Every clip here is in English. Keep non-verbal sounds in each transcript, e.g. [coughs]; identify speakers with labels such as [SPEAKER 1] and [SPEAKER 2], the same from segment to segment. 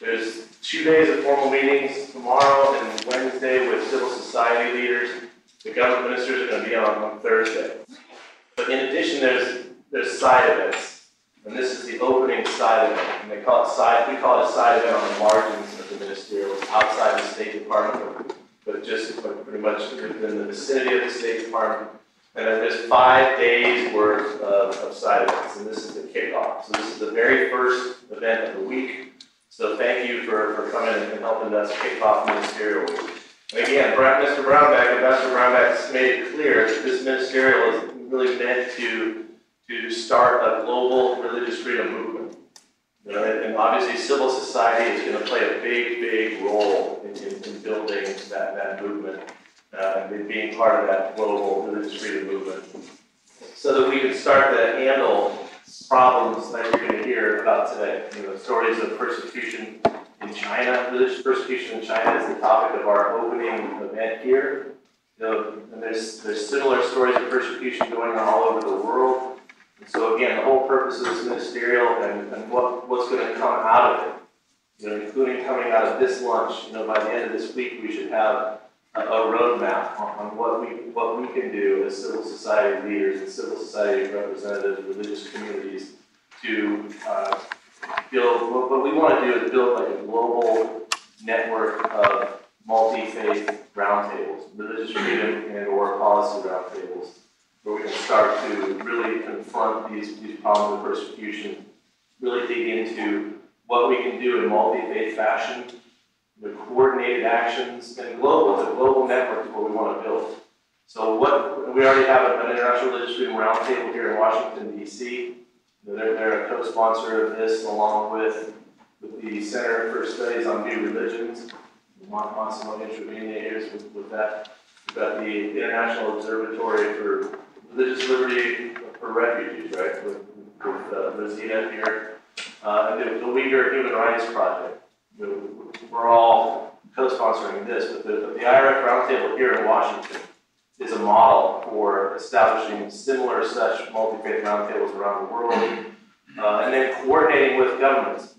[SPEAKER 1] There's two days of formal meetings tomorrow and Wednesday with civil society leaders. The government ministers are gonna be on, on Thursday. But in addition, there's, there's side events. And this is the opening side event, and they call it side, we call it a side event on the margins of the ministerial, outside the State Department, but just pretty much within the vicinity of the State Department. And then there's five days worth of, of side events, and this is the kickoff. So this is the very first event of the week. So thank you for, for coming and helping us kick off ministerial week. And again, Mr. Brownback, Ambassador Brownback's made it clear that this ministerial is really meant to, to start a global religious freedom movement. You know, and, obviously civil society is gonna play a big, big role in, in, in building that, that movement, uh, and in being part of that global religious freedom movement. So that we can start to handle problems that you're gonna hear about today. You know, stories of persecution in China, religious persecution in China is the topic of our opening event here. You know, and there's, there's similar stories of persecution going on all over the world. And so again, the whole purpose of this ministerial and, and what, what's gonna come out of it, you know, including coming out of this lunch, you know, by the end of this week, we should have a, a roadmap on, on what we, what we can do as civil society leaders and civil society representatives, religious communities to, uh, build, what, what we wanna do is build like a global network of multi-faith roundtables, religious freedom and or policy roundtables, where we can start to really confront these, these problems of persecution, really dig into what we can do in multi-faith fashion, the coordinated actions, and global, a global network is what we want to build. So what, we already have an international religious freedom roundtable here in Washington DC. They're, they're a co-sponsor of this along with, with the Center for Studies on New Religions. Mon- Massimo Introvigne here with, with that. We've got the International Observatory for Religious Liberty for Refugees, right, with, with uh, Rosita here. Uh, and the, the Uyghur Human Rights Project. You know, We're all co-sponsoring this, but the, the IRF Roundtable here in Washington is a model for establishing similar such multi-faith roundtables around the world. Uh, and then coordinating with governments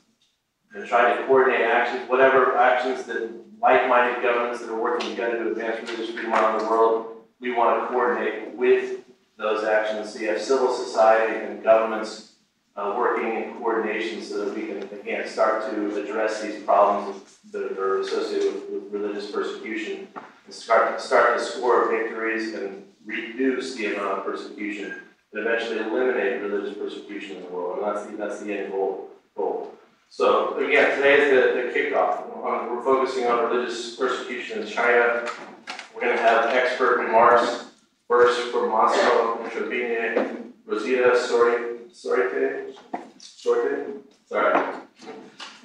[SPEAKER 1] and trying to coordinate actions, whatever actions that like-minded governments that are working together to advance religious freedom around the world, we want to coordinate with those actions. So you have civil society and governments uh, working in coordination so that we can, again, start to address these problems that are associated with, with religious persecution and start, start to score victories and reduce the amount of persecution and eventually eliminate religious persecution in the world. And that's the, that's the end goal. goal. So again, today is the, the kickoff. We're focusing on religious persecution in China. We're going to have expert remarks first from Moscow, Introvigne, Rosita Sori, Sorite, Sorte, sorry.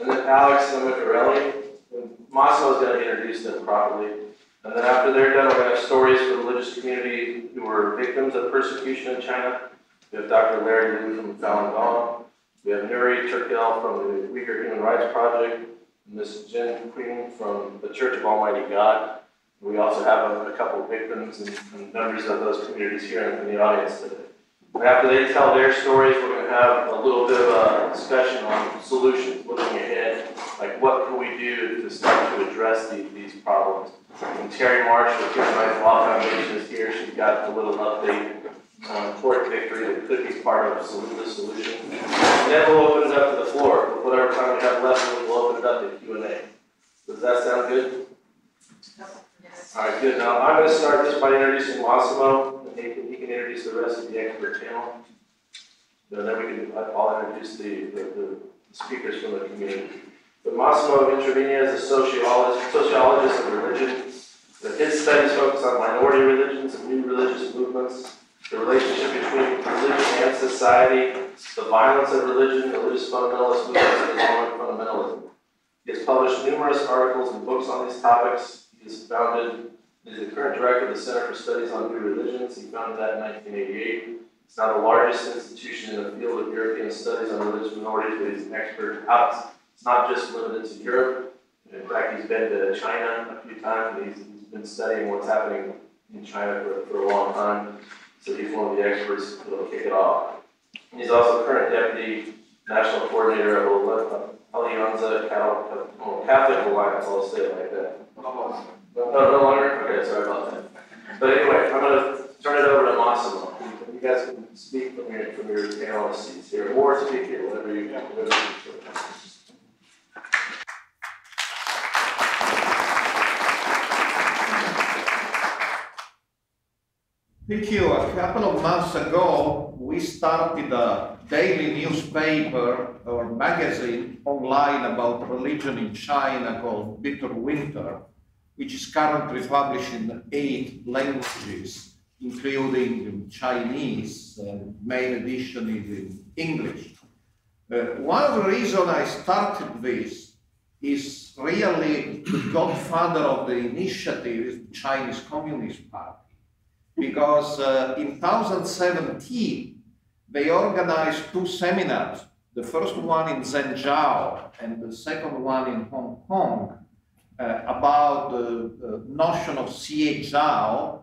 [SPEAKER 1] And then Alex and Micarelli. And Massimo is going to introduce them properly. And then after they're done, we're going to have stories from the religious community who were victims of persecution in China. We have Dr. Larry Liu from Falun Gong. We have Nury Turkel from the Uyghur Human Rights Project. Ms. Jen Queen from the Church of Almighty God. We also have a, a couple of victims and, and members of those communities here in the audience today. And after they tell their stories, we're going to have a little bit of a discussion on solutions, looking ahead, like what can we do to start to address these, these problems. And Terri Marsh with Human Rights Law Foundation is here. She's got a little update on court victory that could be part of the solution. And then we'll open it up to the floor. Whatever time we have left, we'll open it up to Q and A. Does that sound good? All right, good. Now, I'm going to start just by introducing Massimo, and he can, he can introduce the rest of the expert panel. And then we can, I'll introduce the, the, the speakers from the community. But Massimo Introvigne is a sociologist, sociologist of religion. His studies focus on minority religions and new religious movements, the relationship between religion and society, the violence of religion, religious fundamentalist movements, and Islamic fundamentalism. He has published numerous articles and books on these topics. He founded, is the current director of the Center for Studies on New Religions. He founded that in 1988. It's now the largest institution in the field of European studies on religious minorities, but he's an expert out. It's not just limited to Europe. In fact, he's been to China a few times, and he's, he's been studying what's happening in China for, for a long time. So he's one of the experts that'll kick it off. He's also current deputy national coordinator of Alianza Catholic Alliance, I'll say it like that. No, no longer? Okay, sorry about that. But anyway, I'm gonna turn it over to Massimo. You guys can speak from your, from your seats here, or speak here, whatever you, whatever you prefer.
[SPEAKER 2] Thank you. A couple of months ago, we started a daily newspaper or magazine online about religion in China called Bitter Winter, which is currently published in eight languages, including Chinese, and main edition is in English. Uh, one of the reasons I started this is really the godfather of the initiative is the Chinese Communist Party because uh, in 2017 they organized two seminars, the first one in Zhengzhou and the second one in Hong Kong, uh, about the, notion of Zhao.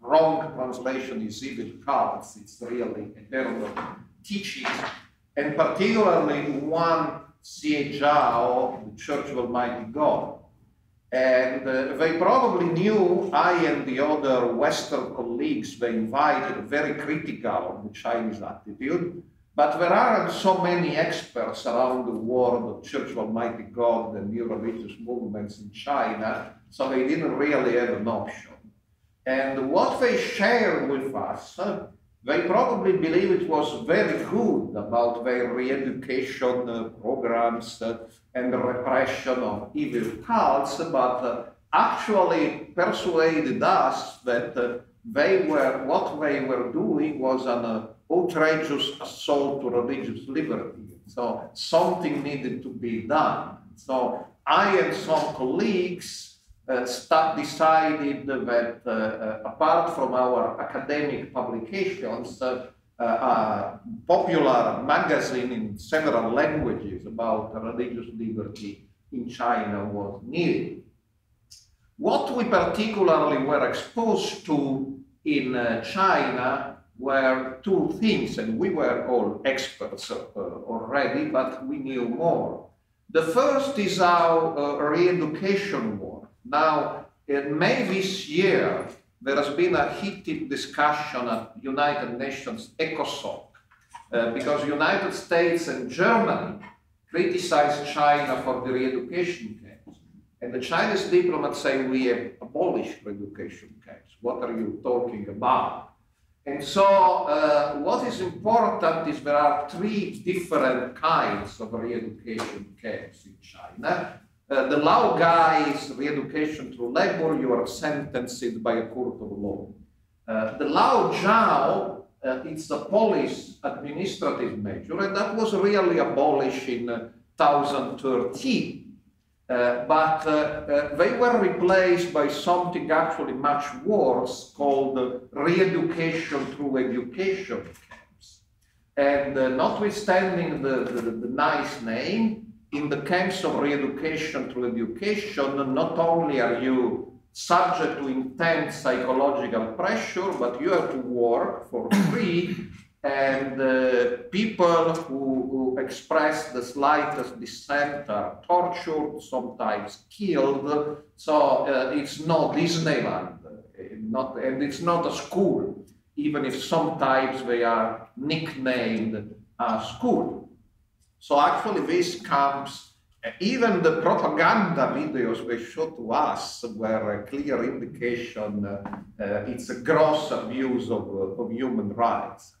[SPEAKER 2] Wrong translation is evil cults, it's really eternal teaching, and particularly one Zhao, the Church of Almighty God. And uh, they probably knew I and the other Western colleagues they invited very critical of the Chinese attitude. But there aren't so many experts around the world of Church of Almighty God and new religious movements in China, so they didn't really have an option. And what they shared with us, they probably believe it was very good about their re-education uh, programs uh, and the repression of evil cults, but uh, actually persuaded us that they were what they were doing was an outrageous assault to religious liberty. So something needed to be done. So I and some colleagues uh, decided that uh, uh, apart from our academic publications, a popular magazine in several languages about religious liberty in China was needed. What we particularly were exposed to in uh, China were two things, and we were all experts uh, already, but we knew more. The first is how uh, re-education works. Now, in May this year, there has been a heated discussion at United Nations ECOSOC uh, because United States and Germany criticized China for the re-education camps. And the Chinese diplomats say we have abolished re-education camps. What are you talking about? And so uh, what is important is there are three different kinds of re-education camps in China. Uh, the Lao is re-education through labor, you are sentenced by a court of law. Uh, the Laojiao, uh, it's a police administrative measure, and that was really abolished in 2013. Uh, uh, but uh, they were replaced by something actually much worse called re-education through education camps. And notwithstanding the, the, the nice name, in the camps of re-education through education, not only are you subject to intense psychological pressure, but you have to work for free. And uh, people who, who, express the slightest dissent are tortured, sometimes killed. So uh, it's not Disneyland, uh, not, and it's not a school, even if sometimes they are nicknamed a school. So actually this comes, even the propaganda videos they show to us were a clear indication uh, uh, it's a gross abuse of, of human rights.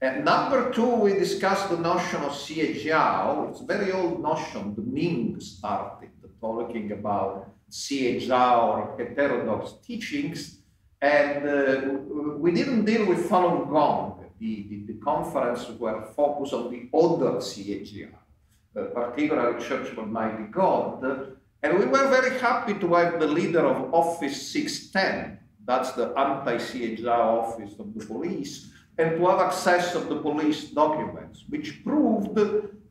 [SPEAKER 2] And number two, we discussed the notion of Zhao. It's a very old notion. The Ming started talking about Zhao or heterodox teachings. And uh, we didn't deal with Falun Gong the, the, the conference were focused on the other CHR, uh, particularly Church of Almighty God. And we were very happy to have the leader of Office 610, that's the anti-CHR office of the police, and to have access of the police documents, which proved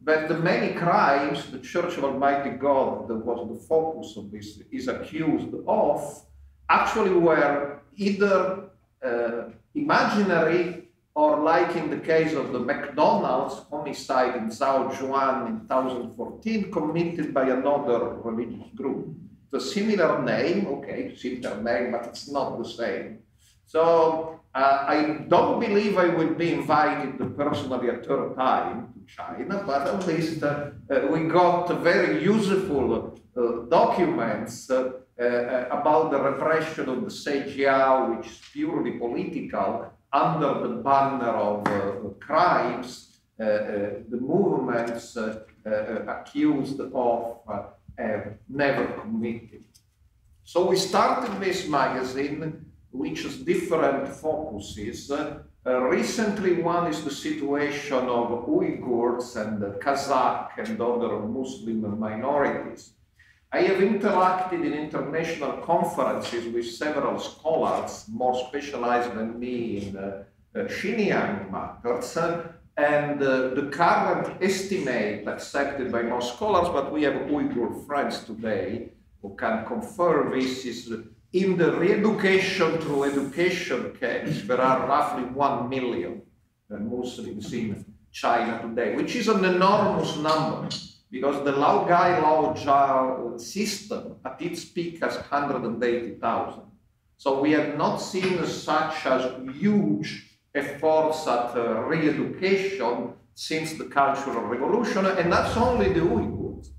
[SPEAKER 2] that the many crimes the Church of Almighty God, that was the focus of this, is accused of, actually were either uh, imaginary or like in the case of the McDonald's homicide in Zhaoyuan in 2014, committed by another religious group. The similar name, okay, similar name, but it's not the same. So uh, I don't believe I will be invited personally a third time to China, but at least uh, uh, we got very useful uh, documents uh, uh, about the repression of the xie jiao, which is purely political, under the banner of crimes, the movements accused of never committed. So we started this magazine which has different focuses. Uh, recently, one is the situation of Uyghurs and Kazakh and other Muslim minorities. I have interacted in international conferences with several scholars more specialized than me in uh, uh, Xinjiang matters, uh, and uh, the current estimate accepted by most scholars, but we have Uyghur friends today who can confirm this, is in the re-education through education camps, there are roughly 1 million uh, Muslims in China today, which is an enormous number because the Lao Gai Lao Laojia system at its peak has 180,000. So we have not seen such as huge efforts at uh, re-education since the Cultural Revolution, and that's only the Uyghurs.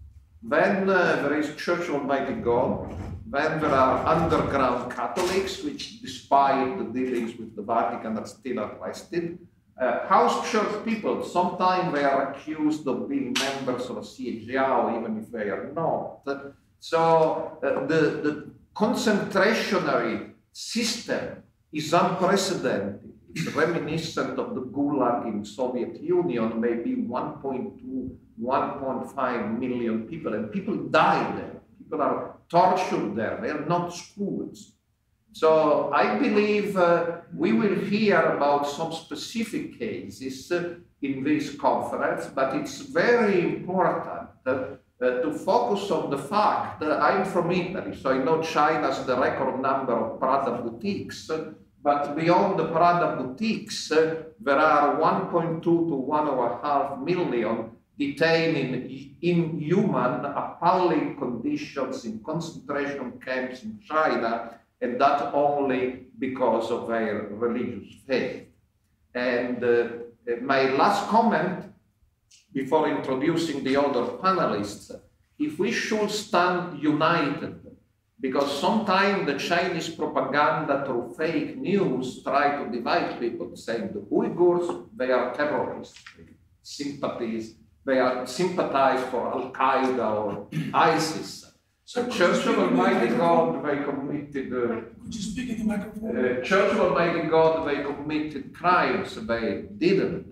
[SPEAKER 2] Then uh, there is Church Almighty God, then there are underground Catholics, which, despite the dealings with the Vatican, are still arrested. Uh, house church people, sometimes they are accused of being members of a even if they are not. So uh, the, the concentrationary system is unprecedented. It's reminiscent of the Gulag in Soviet Union, maybe 1.2, 1.5 million people, and people die there. People are tortured there. They are not schools. So I believe uh, we will hear about some specific cases uh, in this conference, but it's very important uh, to focus on the fact that I'm from Italy, so I know China's the record number of Prada boutiques, but beyond the Prada boutiques, uh, there are 1.2 to 1.5 million detained in inhuman, appalling conditions in concentration camps in China, and that only because of their religious faith. And uh, my last comment before introducing the other panelists, if we should stand united, because sometimes the Chinese propaganda through fake news try to divide people, saying the Uyghurs, they are terrorists, sympathies they are sympathize for Al Qaeda or ISIS. So Church of Almighty God, they committed. Uh,
[SPEAKER 3] Could you speak in the microphone?
[SPEAKER 2] Uh, Church of Almighty God, they committed crimes. They didn't.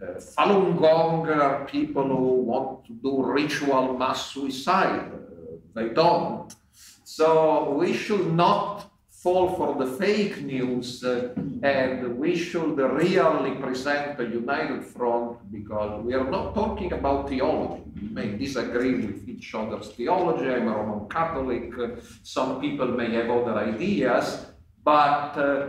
[SPEAKER 2] Uh, Falun Gong are people who want to do ritual mass suicide. Uh, they don't. So we should not fall for the fake news uh, and we should really present a united front because we are not talking about theology. We may disagree with each other's theology. I'm a Roman Catholic. Uh, some people may have other ideas. But uh,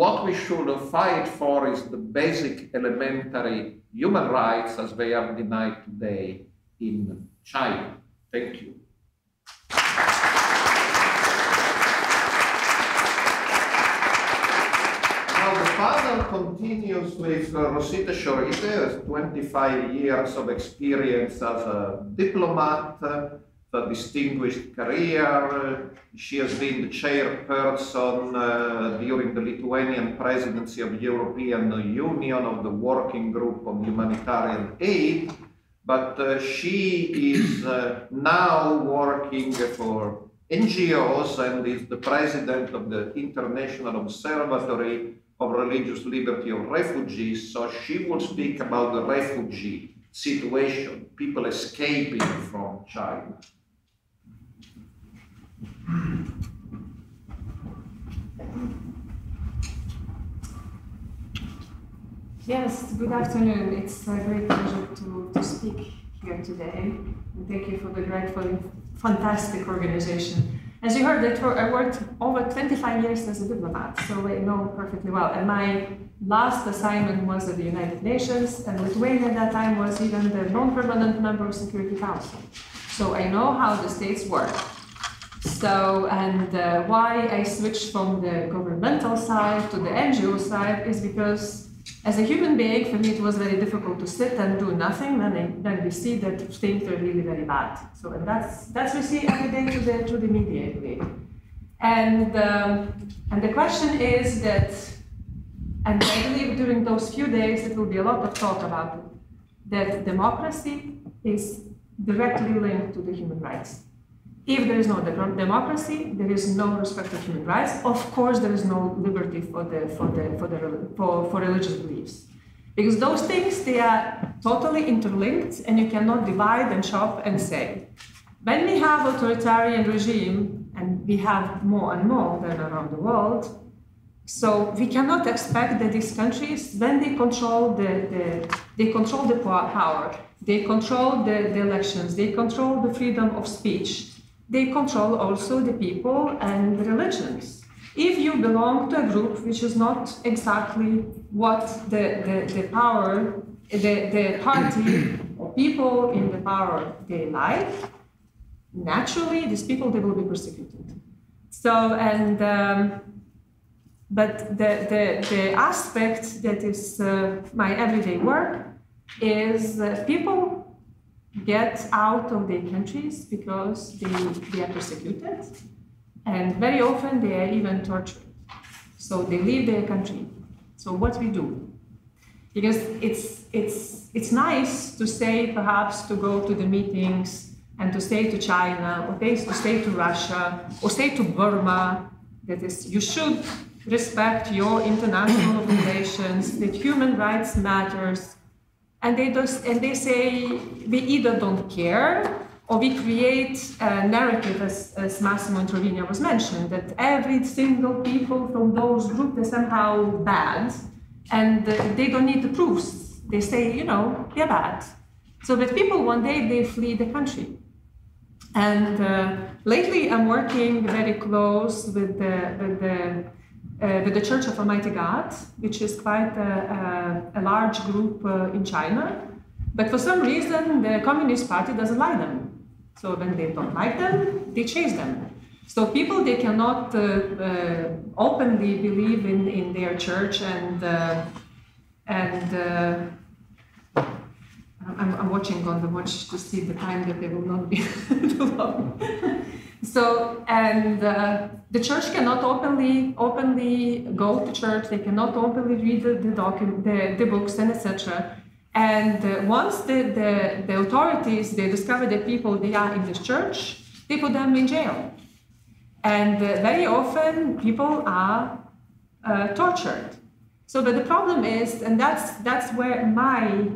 [SPEAKER 2] what we should fight for is the basic elementary human rights as they are denied today in China. Thank you. Panel continues with uh, Rosita Shorite, 25 years of experience as a diplomat, uh, a distinguished career. She has been the chairperson uh, during the Lithuanian presidency of the European Union of the Working Group on Humanitarian Aid. But uh, she is uh, now working for NGOs and is the president of the International Observatory of religious liberty of refugees. So she will speak about the refugee situation, people escaping from China.
[SPEAKER 4] Yes, good afternoon. It's a great pleasure to, to speak here today. And thank you for the grateful, fantastic organization. As you heard, I worked over 25 years as a diplomat, so I know perfectly well. And my last assignment was at the United Nations, and Lithuania at that time was even the non-permanent member of Security Council. So I know how the states work. So, and uh, why I switched from the governmental side to the NGO side is because as a human being, for me, it was very difficult to sit and do nothing. Then, then we see that things are really very bad. So, and that's that's we see every day through the through the media. And um, and the question is that, and I believe during those few days there will be a lot of talk about it, that democracy is directly linked to the human rights. If there is no democracy, there is no respect of human rights. Of course, there is no liberty for the for the for the for, for religious beliefs, because those things they are totally interlinked, and you cannot divide and chop and say. When we have authoritarian regime, and we have more and more than around the world, so we cannot expect that these countries, when they control the, the they control the power, they control the, the elections, they control the freedom of speech they control also the people and the religions. If you belong to a group which is not exactly what the, the, the power, the, the party or people in the power they like, naturally these people they will be persecuted. So and um, but the, the, the aspect that is uh, my everyday work is uh, people get out of their countries because they, they are persecuted, and very often they are even tortured. So they leave their country. So what we do? Because it's it's it's nice to say perhaps to go to the meetings and to stay to China or to stay to Russia or stay to Burma. That is, you should respect your international [coughs] relations. That human rights matters and they just and they say we either don't care or we create a narrative, as, as Massimo Introvigne was mentioned, that every single people from those groups are somehow bad, and uh, they don't need the proofs. They say, you know, they're bad. So that people one day they flee the country. And uh, lately, I'm working very close with the, with the with the Church of Almighty God, which is quite a, a, a large group uh, in China. But for some reason, the Communist Party doesn't like them. So when they don't like them, they chase them. So people they cannot uh, uh, openly believe in, in their church and uh, and uh, I'm, I'm, watching on the watch to see the time that they will not be [laughs] too long. So, and uh, the church cannot openly openly go to church. They cannot openly read the, the the, the books, and etc. And uh, once the, the, the authorities they discover that people they are in this church, they put them in jail. And uh, very often people are uh, tortured. So, but the problem is, and that's that's where my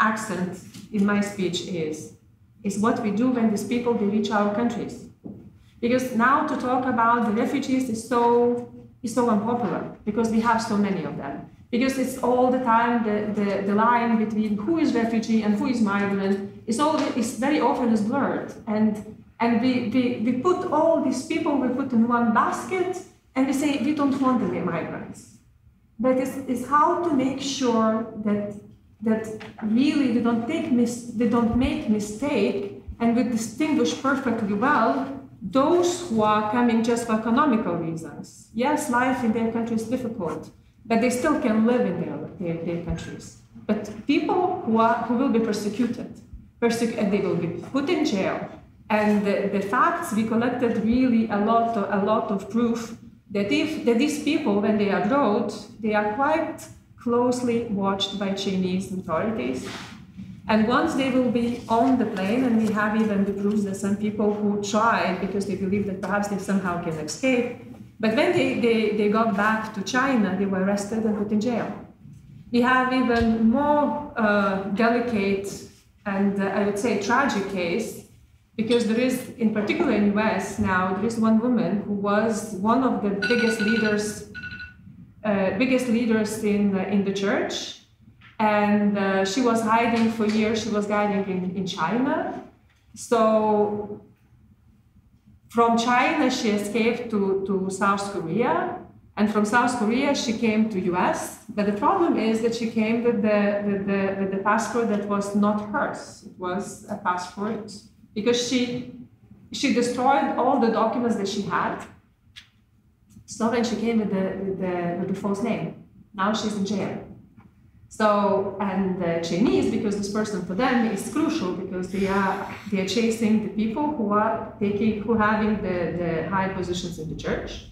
[SPEAKER 4] accent in my speech is, is what we do when these people they reach our countries because now to talk about the refugees is so is so unpopular because we have so many of them. Because it's all the time the, the, the line between who is refugee and who is migrant is all is very often is blurred. And and we, we, we put all these people we put in one basket and we say we don't want the migrants. But it's, it's how to make sure that that really they don't take mis- they don't make mistake and we distinguish perfectly well those who are coming just for economical reasons, yes, life in their country is difficult, but they still can live in their, their, their countries. But people who, are, who will be persecuted, persecu- and they will be put in jail. And the, the facts we collected really a lot, of, a lot of proof that if that these people, when they are abroad, they are quite closely watched by Chinese authorities and once they will be on the plane, and we have even the proofs that some people who tried because they believe that perhaps they somehow can escape, but when they, they, they got back to China, they were arrested and put in jail. We have even more uh, delicate and uh, I would say tragic case because there is, in particular in US now, there is one woman who was one of the biggest leaders, biggest leaders in, uh, in the church and uh, she was hiding for years. She was hiding in, in China. So From China, she escaped to, to South Korea, and from South Korea, she came to US. But the problem is that she came with the, with the, with the passport that was not hers. It was a passport because she, she destroyed all the documents that she had. So then she came with the, with the, with the false name. Now she's in jail. So, and the Chinese, because this person for them is crucial because they are they are chasing the people who are taking who having the, the high positions in the church.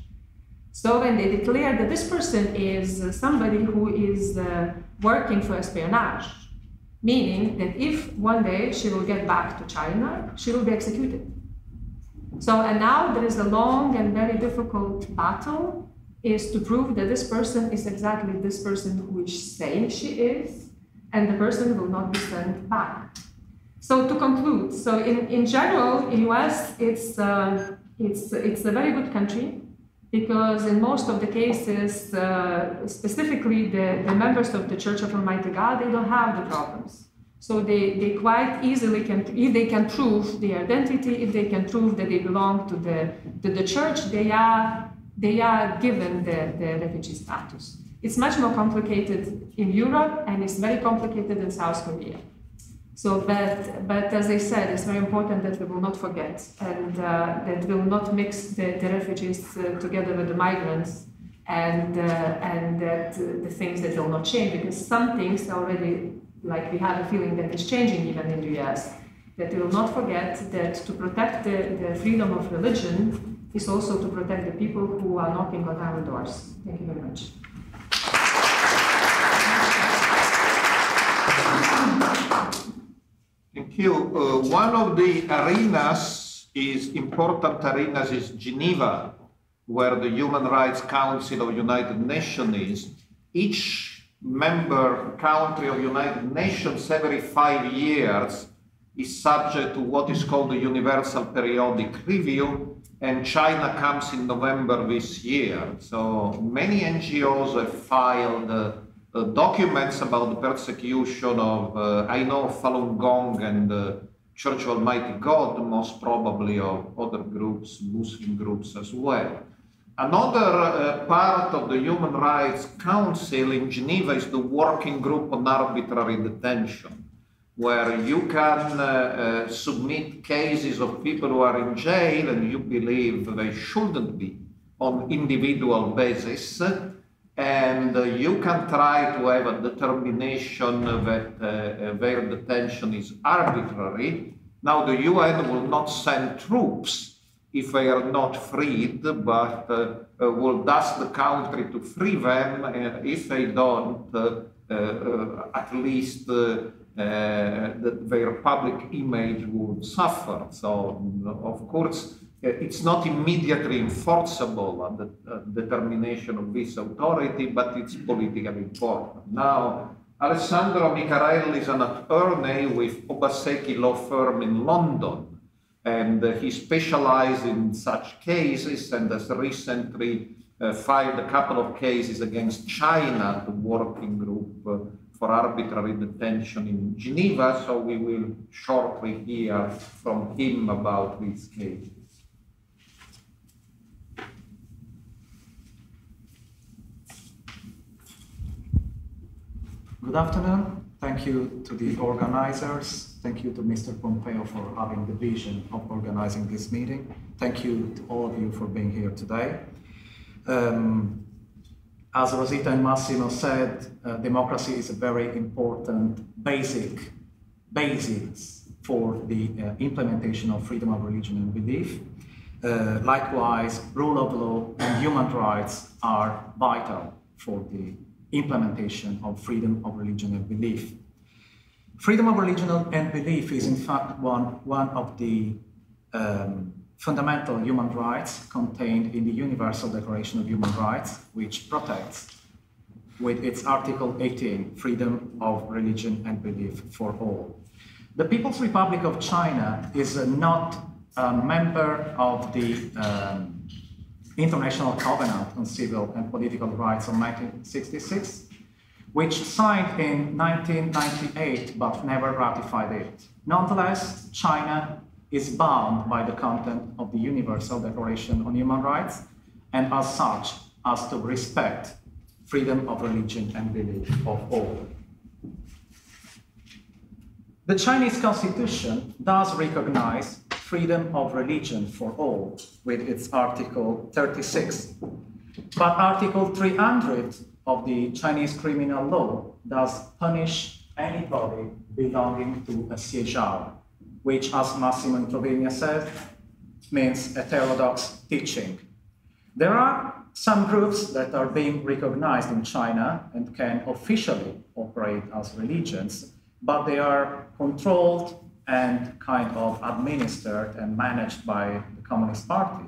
[SPEAKER 4] So when they declare that this person is somebody who is uh, working for espionage, meaning that if one day she will get back to China, she will be executed. So, and now there is a long and very difficult battle is to prove that this person is exactly this person who is saying she is, and the person will not be sent back. So to conclude, so in, in general, in US, it's, uh, it's, it's a very good country because in most of the cases, uh, specifically the, the members of the Church of Almighty God, they don't have the problems. So they, they quite easily can, if they can prove their identity, if they can prove that they belong to the, to the church, they are they are given the, the refugee status. It's much more complicated in Europe and it's very complicated in South Korea. So, but, but as I said, it's very important that we will not forget and uh, that we will not mix the, the refugees uh, together with the migrants and, uh, and that uh, the things that will not change because some things are already, like we have a feeling that is changing even in the US, that we will not forget that to protect the, the freedom of religion, is also to protect the people who are knocking on our doors. Thank you very much.
[SPEAKER 2] Thank you. Uh, one of the arenas is important arenas is Geneva, where the Human Rights Council of United Nations is. Each member country of United Nations every five years is subject to what is called the Universal Periodic Review, and China comes in November this year. So many NGOs have filed uh, uh, documents about the persecution of, uh, I know, Falun Gong and uh, Church of Almighty God, most probably of other groups, Muslim groups as well. Another uh, part of the Human Rights Council in Geneva is the Working Group on Arbitrary Detention where you can uh, uh, submit cases of people who are in jail and you believe they shouldn't be on individual basis and uh, you can try to have a determination that uh, uh, their detention is arbitrary. Now the UN will not send troops if they are not freed, but uh, will ask the country to free them. And if they don't, at least uh, their public image would suffer. So, of course, uh, it's not immediately enforceable the uh, determination of this authority, but it's politically important. Now, Alessandro Amicarelli is an attorney with Obaseki law firm in London, and uh, he specializes in such cases and has recently uh, filed a couple of cases against China, the working group uh, for arbitrary detention in Geneva, so we will shortly hear from him about these cases.
[SPEAKER 3] Good afternoon. Thank you to the organizers. Thank you to Mr. Pompeo for having the vision of organizing this meeting. Thank you to all of you for being here today. Um, as Rosita and Massimo said, uh, democracy is a very important basic basis for the uh, implementation of freedom of religion and belief. Uh, likewise, rule of law and human rights are vital for the implementation of freedom of religion and belief. Freedom of religion and belief is, in fact, one, one of the um, fundamental human rights contained in the Universal Declaration of Human Rights, which protects, with its Article 18, freedom of religion and belief for all. The People's Republic of China is not a member of the um, International Covenant on Civil and Political Rights of 1966, which signed in 1998 but never ratified it. Nonetheless, China is bound by the content of the Universal Declaration on Human Rights and as such as to respect freedom of religion and belief of all. The Chinese constitution does recognize freedom of religion for all with its Article 36. But Article 300 of the Chinese criminal law does punish anybody belonging to a Xie Jiao, which, as Massimo Introvigne said, means a heterodox teaching. There are some groups that are being recognized in China and can officially operate as religions, but they are controlled and kind of administered and managed by the Communist Party.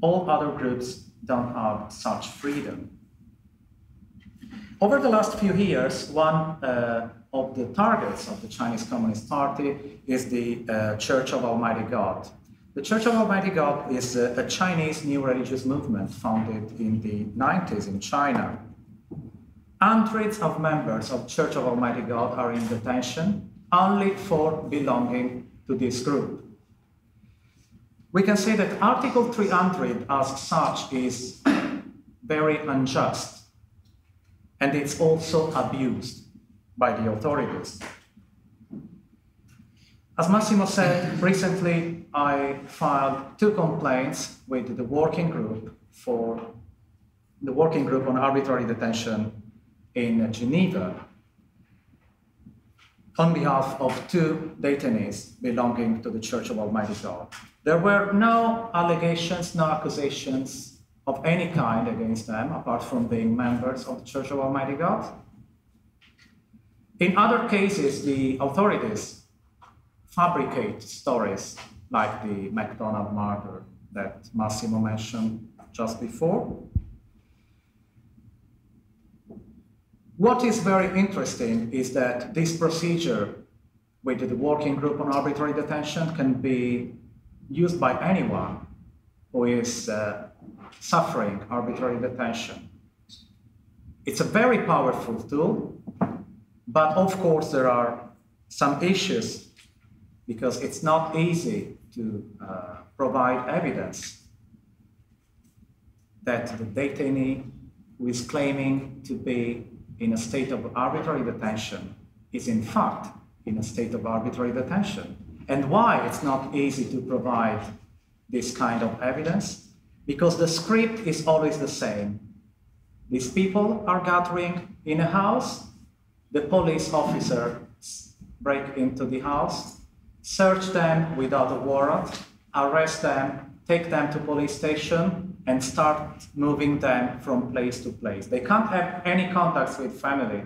[SPEAKER 3] All other groups don't have such freedom. Over the last few years, one uh, of the targets of the Chinese Communist Party is the uh, Church of Almighty God. The Church of Almighty God is a, a Chinese new religious movement founded in the 90s in China. Hundreds of members of Church of Almighty God are in detention only for belonging to this group. We can say that Article 300 as such is very unjust and it's also abused by the authorities. As Massimo said, recently I filed two complaints with the working group for the working group on arbitrary detention in Geneva on behalf of two detainees belonging to the Church of Almighty God. There were no allegations, no accusations of any kind against them, apart from being members of the Church of Almighty God. In other cases, the authorities fabricate stories like the McDonald murder that Massimo mentioned just before. What is very interesting is that this procedure with the working group on arbitrary detention can be used by anyone who is uh, suffering arbitrary detention. It's a very powerful tool, but of course there are some issues because it's not easy to uh, provide evidence that the detainee who is claiming to be in a state of arbitrary detention is in fact in a state of arbitrary detention. And why it's not easy to provide this kind of evidence? Because the script is always the same. These people are gathering in a house, the police officer break into the house, search them without a warrant, arrest them, take them to police station, and start moving them from place to place. They can't have any contacts with family.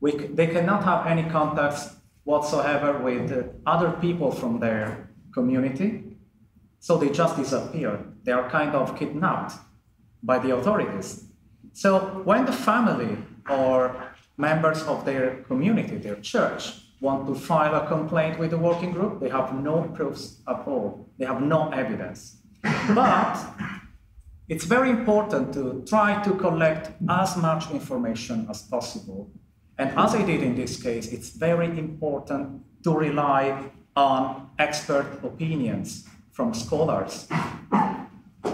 [SPEAKER 3] We, they cannot have any contacts whatsoever with other people from their community. So they just disappear. They are kind of kidnapped by the authorities. So when the family or members of their community, their church, want to file a complaint with the working group, they have no proofs at all. They have no evidence. But it's very important to try to collect as much information as possible. And as I did in this case, it's very important to rely on expert opinions from scholars.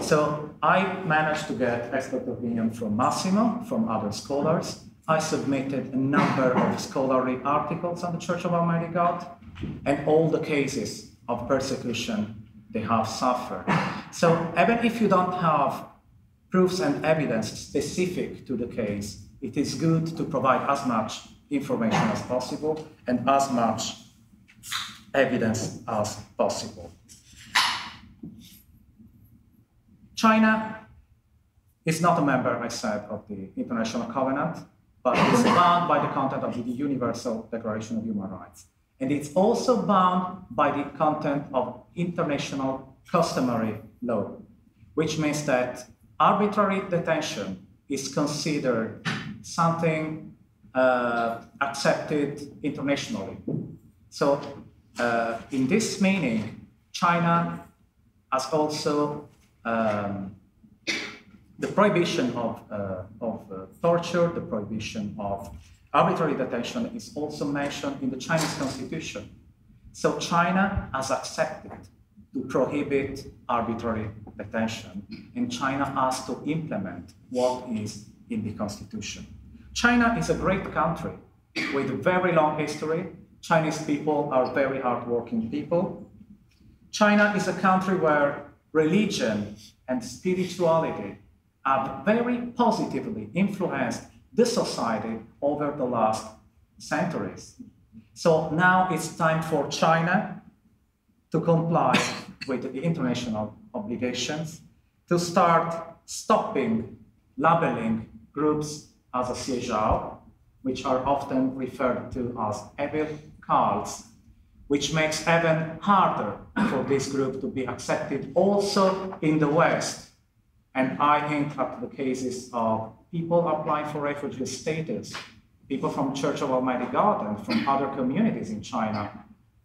[SPEAKER 3] So I managed to get expert opinion from Massimo, from other scholars. I submitted a number of scholarly articles on the Church of Almighty God and all the cases of persecution they have suffered. So even if you don't have proofs and evidence specific to the case, it is good to provide as much information as possible and as much evidence as possible. China is not a member, I said, of the International Covenant, but it's [coughs] bound by the content of the Universal Declaration of Human Rights. And it's also bound by the content of international customary law, which means that arbitrary detention is considered something uh, accepted internationally. So, uh, in this meaning, China has also um, the prohibition of, uh, of uh, torture, the prohibition of arbitrary detention is also mentioned in the Chinese constitution. So China has accepted to prohibit arbitrary detention, and China has to implement what is in the constitution. China is a great country with a very long history. Chinese people are very hardworking people. China is a country where religion and spirituality have very positively influenced the society over the last centuries. So now it's time for China to comply with the international obligations, to start stopping labeling groups as a Xie Jiao, which are often referred to as evil cults, which makes even harder for this group to be accepted also in the West. And I hint at the cases of people applying for refugee status, people from Church of Almighty God and from other communities in China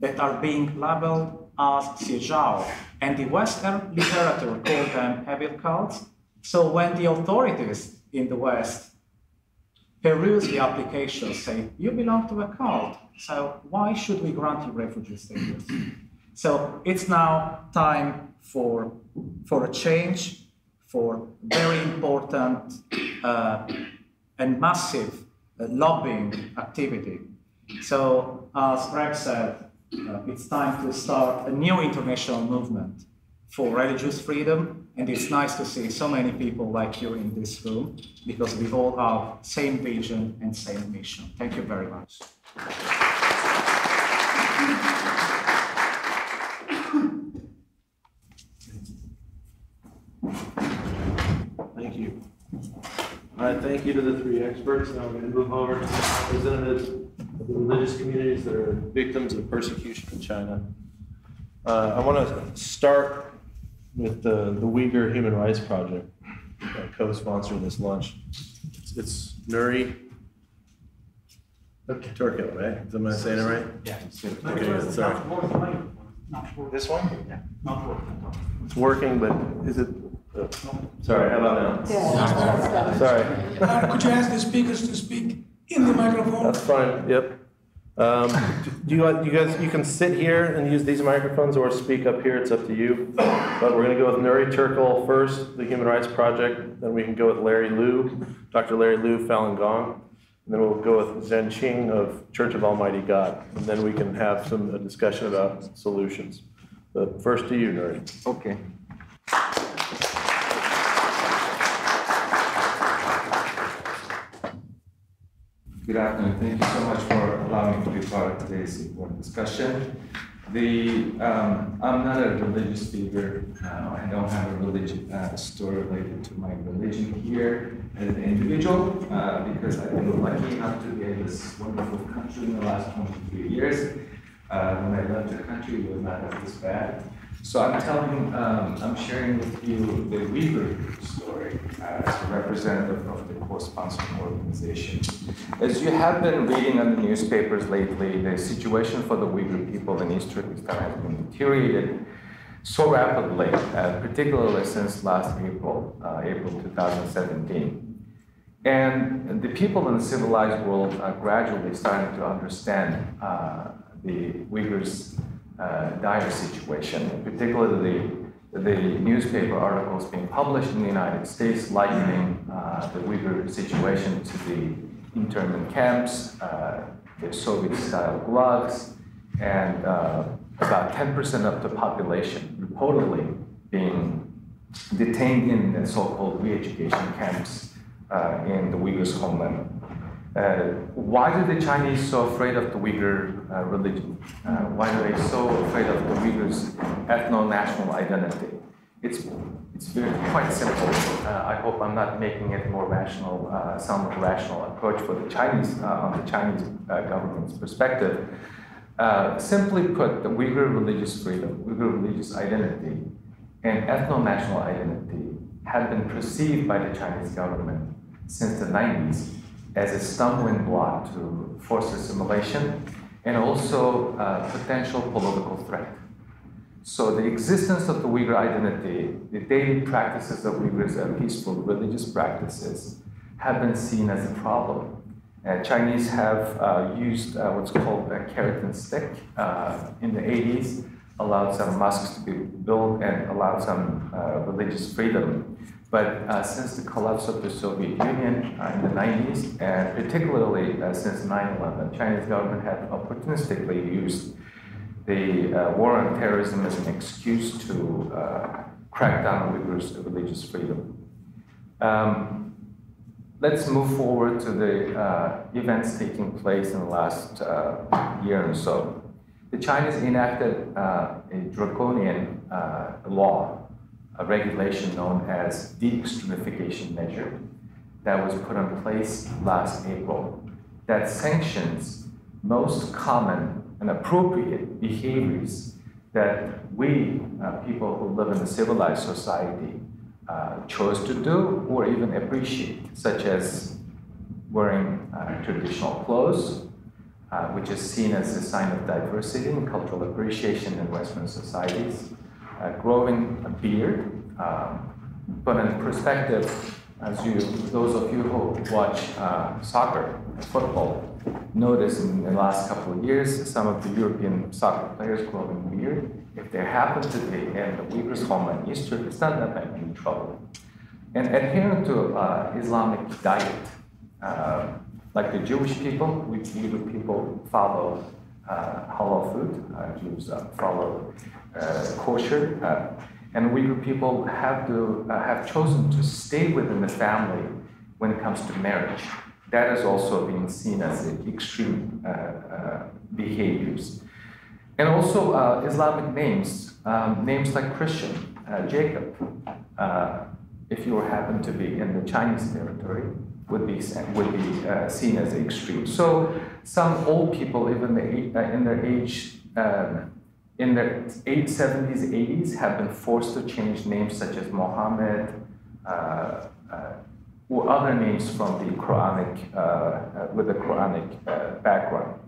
[SPEAKER 3] that are being labeled as Xie Jiao. And the Western literature called them evil cults. So when the authorities in the West peruse the application, say, you belong to a cult, so why should we grant you refugee status? So it's now time for, for a change, for very important uh, and massive uh, lobbying activity. So as Greg said, uh, it's time to start a new international movement for religious freedom. And it's nice to see so many people like you in this room because we all have same vision and same mission. Thank you very much.
[SPEAKER 1] Thank you. All right, thank you to the three experts. Now we're going to move over to representatives the religious communities that are victims of persecution in China. Uh, I want to start with the, the Uyghur Human Rights Project, that co-sponsored this lunch. It's, it's Nury Turkel, right? Am I saying it right?
[SPEAKER 5] Yeah.
[SPEAKER 1] Okay, sorry. This one?
[SPEAKER 5] Yeah, not working.
[SPEAKER 1] It's working, but is it? uh, Sorry, how about now? Sorry.
[SPEAKER 6] Uh, Could you ask the speakers to speak in the microphone?
[SPEAKER 1] That's fine, yep. Um, do you, you guys, you can sit here and use these microphones or speak up here, it's up to you. But we're gonna go with Nury Turkel first, the Human Rights Project, then we can go with Larry Liu, Dr. Larry Liu, Falun Gong. And then we'll go with Zeng Qing of Church of Almighty God, and then we can have some, a discussion about solutions. But first to you, Nury.
[SPEAKER 7] Okay. Good afternoon. Thank you so much for allowing me to be part of today's important discussion. The, um, I'm not a religious speaker. Uh, I don't have a religious uh, story related to my religion here as an individual uh, because I've been lucky enough to be in this wonderful country in the last 23 years. Uh, when I left the country, it was not as this bad. So I'm telling, um, I'm sharing with you the Uyghur story as a representative of the co-sponsoring organization. As you have been reading on the newspapers lately, the situation for the Uyghur people in East Turkestan has been deteriorated so rapidly, uh, particularly since last April, uh, April 2017. And the people in the civilized world are gradually starting to understand uh, the Uyghurs' uh, dire situation, particularly the, newspaper articles being published in the United States likening uh, the Uyghur situation to the internment camps, uh, the Soviet-style gulags, and uh, about 10% of the population reportedly being detained in the so-called re-education camps uh, in the Uyghurs' homeland. Uh, why are the Chinese so afraid of the Uyghur uh, religion? Uh, why are they so afraid of the Uyghurs' ethno-national identity? It's, it's very, quite simple. Uh, I hope I'm not making it more rational, uh, some rational approach for the Chinese, on the Chinese government's perspective. simply put, the Uyghur religious freedom, Uyghur religious identity, and ethno-national identity have been perceived by the Chinese government since the 90s as a stumbling block to forced assimilation and also a potential political threat. So the existence of the Uyghur identity, the daily practices of Uyghurs and peaceful religious practices have been seen as a problem. Uh, Chinese have uh, used uh, what's called a carrot and stick uh, in the 80s, allowed some mosques to be built and allowed some uh, religious freedom. But uh, since the collapse of the Soviet Union in the 90s, and particularly since 9-11, Chinese government had opportunistically used the war on terrorism as an excuse to crack down on Uyghurs' religious freedom. Um, let's move forward to the uh, events taking place in the last uh, year or so. The Chinese enacted uh, a draconian uh, law, a regulation known as de-extremification measure, that was put in place last April, that sanctions most common and appropriate behaviors that we, uh, people who live in a civilized society, uh, chose to do or even appreciate, such as wearing uh, traditional clothes, uh, which is seen as a sign of diversity and cultural appreciation in Western societies, growing a beard, um, but in perspective, as you, those of you who watch uh, soccer, football, notice in the last couple of years, some of the European soccer players growing beard if they happen to be in the Uyghurs' homeland East Turkestan, that might be in trouble. And adhering to uh, Islamic diet, uh, like the Jewish people, we Uyghur people follow uh, halal food, uh, Jews uh, follow uh, kosher, uh, and Uyghur people have to have chosen to stay within the family when it comes to marriage. That is also being seen as extreme behaviors. And also uh, Islamic names, um, names like Christian, uh, Jacob, uh, if you happen to be in the Chinese territory, would be, would be uh, seen as extreme. So some old people, even the, uh, in their age, um, in the 70s, 80s, have been forced to change names such as Mohammed, uh, or other names from the Quranic, with a Quranic background.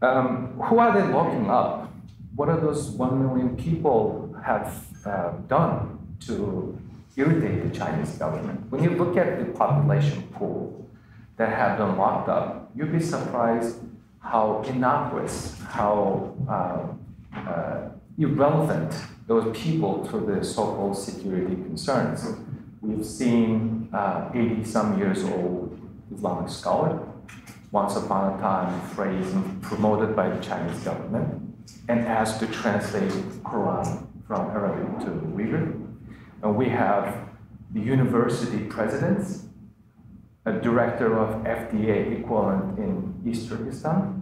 [SPEAKER 7] Um, who are they locking up? What are those one million people have uh, done to irritate the Chinese government? When you look at the population pool that have been locked up, you'd be surprised how innocuous, how uh, uh, irrelevant those people to the so-called security concerns. We've seen 80 uh, some years old Islamic scholar once upon a time phrase promoted by the Chinese government and asked to translate Quran from Arabic to Uyghur. And we have the university presidents, a director of FDA equivalent in East Turkestan,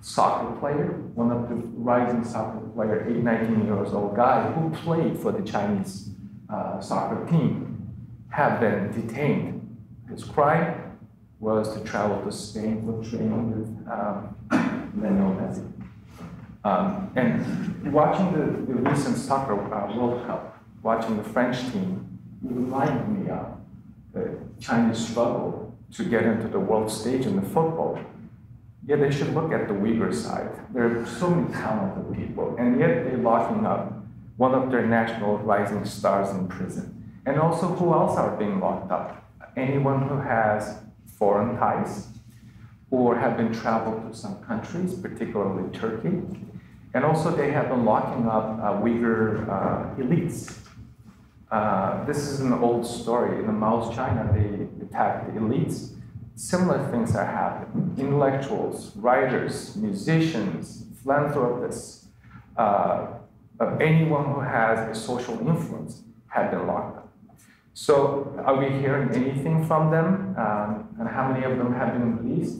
[SPEAKER 7] soccer player, one of the rising soccer player, 8, 19 years old guy who played for the Chinese uh, soccer team, have been detained. His crime, was to travel to Spain for training with um, [coughs] Lionel Messi. Um, and watching the, the recent soccer uh, World Cup, watching the French team, reminded me of the Chinese struggle to get into the world stage in the football. Yeah, they should look at the Uyghur side. There are so many talented people, and yet they're locking up one of their national rising stars in prison. And also, who else are being locked up? Anyone who has foreign ties or have been traveled to some countries, particularly Turkey. And also they have been locking up uh, Uyghur uh, elites. Uh, this is an old story. In the Mao's China, they attacked the elites. Similar things are happening. Intellectuals, writers, musicians, philanthropists, uh, anyone who has a social influence have been locked up. So are we hearing anything from them? Um, and how many of them have been released?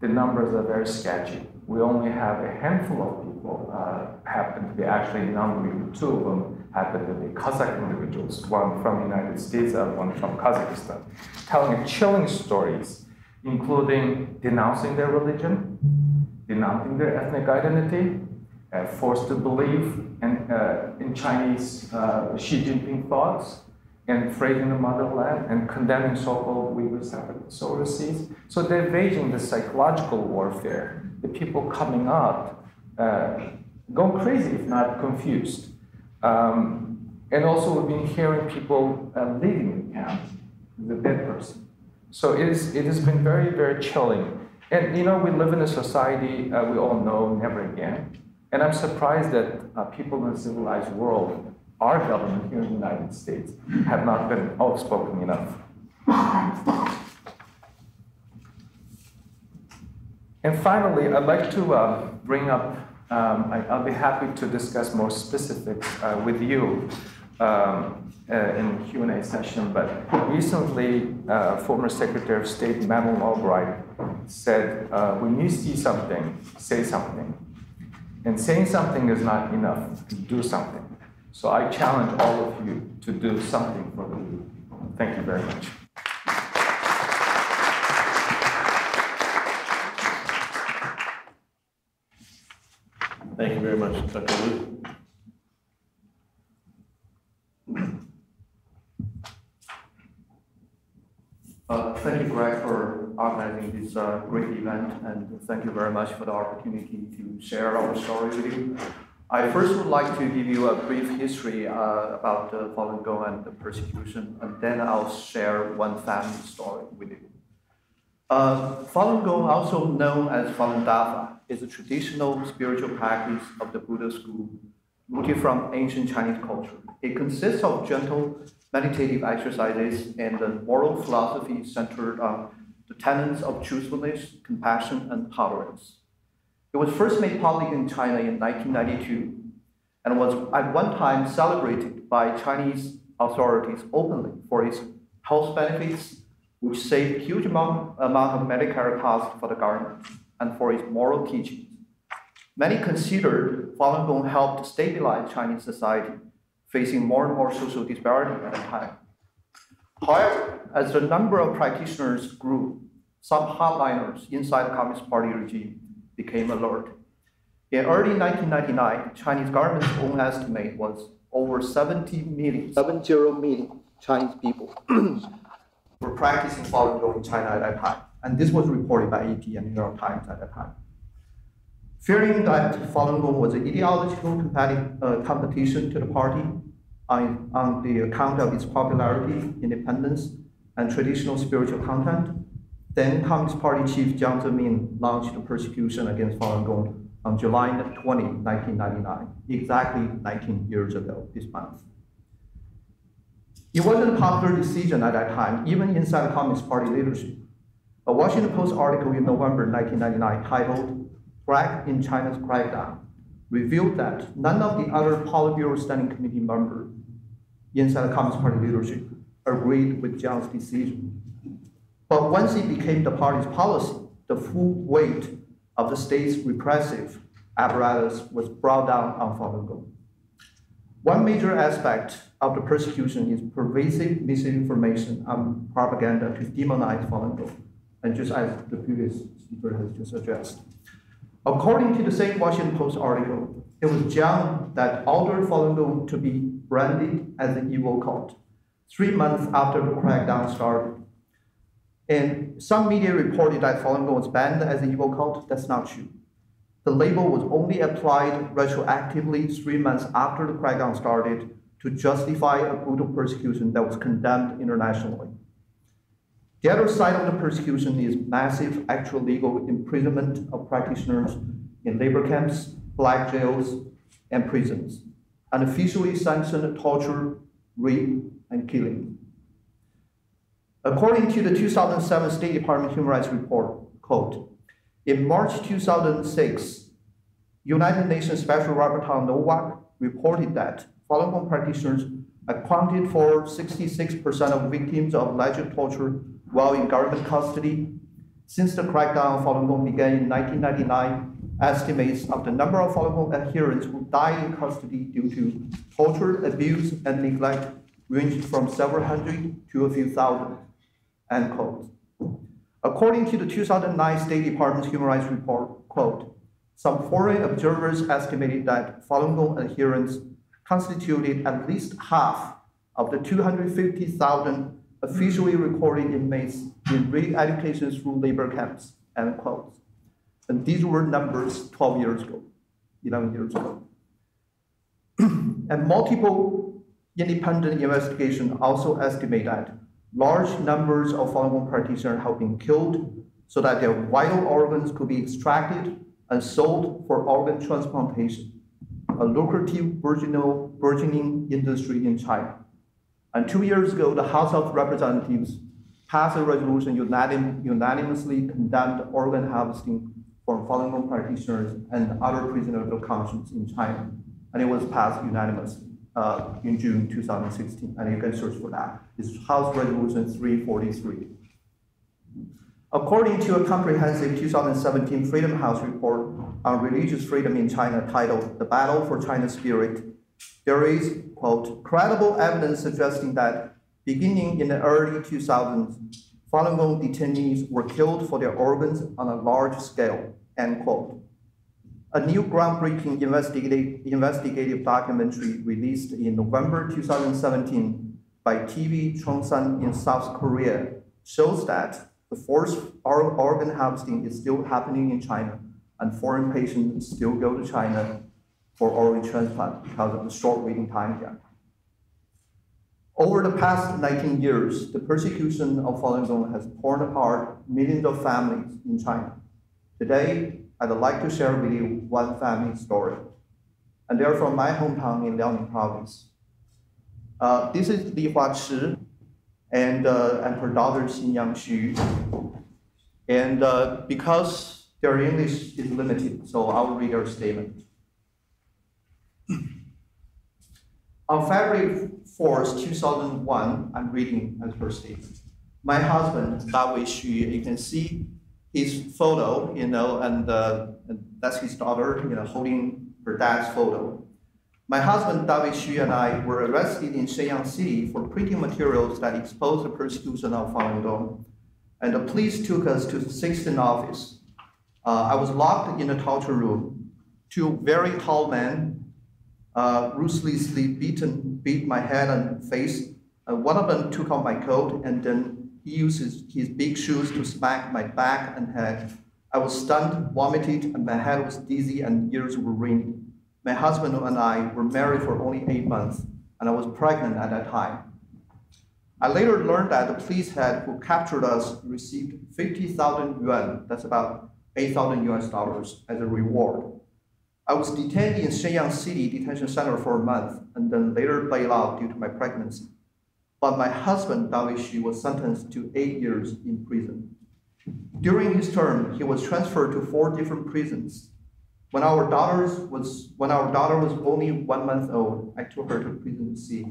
[SPEAKER 7] The numbers are very sketchy. We only have a handful of people, uh, happen to be actually non two of them happen to be Kazakh individuals, one from the United States and one from Kazakhstan, telling chilling stories, including denouncing their religion, denouncing their ethnic identity, uh, forced to believe in, uh, in Chinese uh, Xi Jinping thoughts, and phrasing the motherland and condemning so-called Uyghur separatists overseas. So they're waging the psychological warfare. The people coming up, uh, going crazy if not confused. Um, and also we've been hearing people uh, leaving the camp, the dead person. So it, is, it has been very, very chilling. And you know, we live in a society uh, we all know never again. And I'm surprised that uh, people in the civilized world, our government here in the United States, have not been outspoken enough. And finally, I'd like to uh, bring up, um, I, will be happy to discuss more specifics uh, with you um, uh, in Q&A session, but recently, uh, former Secretary of State Madeleine Albright said, uh, when you see something, say something. And saying something is not enough, do something. So I challenge all of you to do something for the youth. Thank you very much.
[SPEAKER 1] Thank you very much, Dr. Liu.
[SPEAKER 8] Uh, thank you, Greg, for organizing this uh, great event, and thank you very much for the opportunity to share our story with you. I first would like to give you a brief history uh, about uh, Falun Gong and the persecution, and then I'll share one family story with you. Uh, Falun Gong, also known as Falun Dafa, is a traditional spiritual practice of the Buddha school rooted from ancient Chinese culture. It consists of gentle meditative exercises and a moral philosophy centered on the tenets of truthfulness, compassion, and tolerance. It was first made public in China in 1992 and was at one time celebrated by Chinese authorities openly for its health benefits, which saved huge amount, amount of Medicare costs for the government, and for its moral teachings. Many considered Falun Gong helped stabilize Chinese society, facing more and more social disparity at the time. However, as the number of practitioners grew, some hardliners inside the Communist Party regime became alert. In early 1999, Chinese government's own estimate was over 70 million, 70 million Chinese people [clears throat] were practicing Falun Gong in China at that time. And this was reported by AP and New York Times at that time. Fearing that Falun Gong was an ideological uh, competition to the party on, on the account of its popularity, independence, and traditional spiritual content, then Communist Party chief Jiang Zemin launched the persecution against Falun Gong on July 20, 1999, exactly 19 years ago this month. It wasn't a popular decision at that time, even inside the Communist Party leadership. A Washington Post article in November 1999 titled crack in China's crackdown revealed that none of the other Politburo Standing Committee members inside the Communist Party leadership agreed with Jiang's decision. But once it became the party's policy, the full weight of the state's repressive apparatus was brought down on Falun Gong. One major aspect of the persecution is pervasive misinformation and propaganda to demonize Falun Gong, and just as the previous speaker has just addressed. According to the same Washington Post article, it was Jiang that ordered Falun Gong to be branded as an evil cult three months after the crackdown started. And some media reported that Falun Gong was banned as an evil cult. That's not true. The label was only applied retroactively three months after the crackdown started to justify a brutal persecution that was condemned internationally. The other side of the persecution is massive actual legal imprisonment of practitioners in labor camps, black jails, and prisons, and officially sanctioned torture, rape, and killing. According to the 2007 State Department Human Rights Report, quote, in March 2006, United Nations Special Rapporteur Nowak reported that Falun Gong practitioners accounted for 66% of victims of alleged torture while in government custody. Since the crackdown on Falun Gong began in 1999, estimates of the number of Falun adherents who died in custody due to torture, abuse, and neglect ranged from several hundred to a few thousand. End quote. According to the 2009 State Department's Human Rights Report, quote, some foreign observers estimated that Falun Gong adherents constituted at least half of the 250,000 officially recorded inmates in re-education through labor camps, end quote. And these were numbers 12 years ago, 11 years ago. [clears throat] and multiple independent investigations also estimate that Large numbers of Falun practitioners have been killed so that their vital organs could be extracted and sold for organ transplantation, a lucrative burgeoning, burgeoning industry in China. And two years ago, the House of Representatives passed a resolution unanim- unanimously condemned organ harvesting from Falun Gong practitioners and other prisoners of conscience in China. And it was passed unanimously uh, in June 2016, and you can search for that. It's House Resolution 343. According to a comprehensive 2017 Freedom House report on religious freedom in China titled The Battle for China's Spirit, there is, quote, credible evidence suggesting that beginning in the early 2000s, Falun Gong detainees were killed for their organs on a large scale, end quote. A new groundbreaking investigative, investigative documentary released in November 2017 by TV Chosun in South Korea shows that the forced organ harvesting is still happening in China, and foreign patients still go to China for organ transplant because of the short waiting time there. Over the past 19 years, the persecution of Falun Gong has torn apart millions of families in China. Today, I'd like to share with you one family story. And they're from my hometown in Liaoning province. Uh, this is Li Huachi and, uh, and her daughter Xinyang Xu. And uh, because their English is limited, so I'll read their statement. [clears throat] On February 4th, 2001, I'm reading as her statement. My husband, Da Wei Xu, you can see his photo, you know, and, uh, and that's his daughter, you know, holding her dad's photo. My husband, Da Wei Xu, and I were arrested in Shenyang City for printing materials that exposed the persecution of Falun Gong. And the police took us to the 16th office. Uh, I was locked in a torture room. Two very tall men uh, ruthlessly beaten, beat my head and face. Uh, one of them took off my coat and then he used his, his big shoes to smack my back and head. I was stunned, vomited, and my head was dizzy and ears were ringing. My husband and I were married for only eight months, and I was pregnant at that time. I later learned that the police head who captured us received 50,000 yuan, that's about 8,000 US dollars, as a reward. I was detained in Shenyang City Detention Center for a month and then later bailed out due to my pregnancy. But my husband, Da Wei was sentenced to eight years in prison. During his term, he was transferred to four different prisons. When our, daughters was, when our daughter was only one month old, I took her to prison see.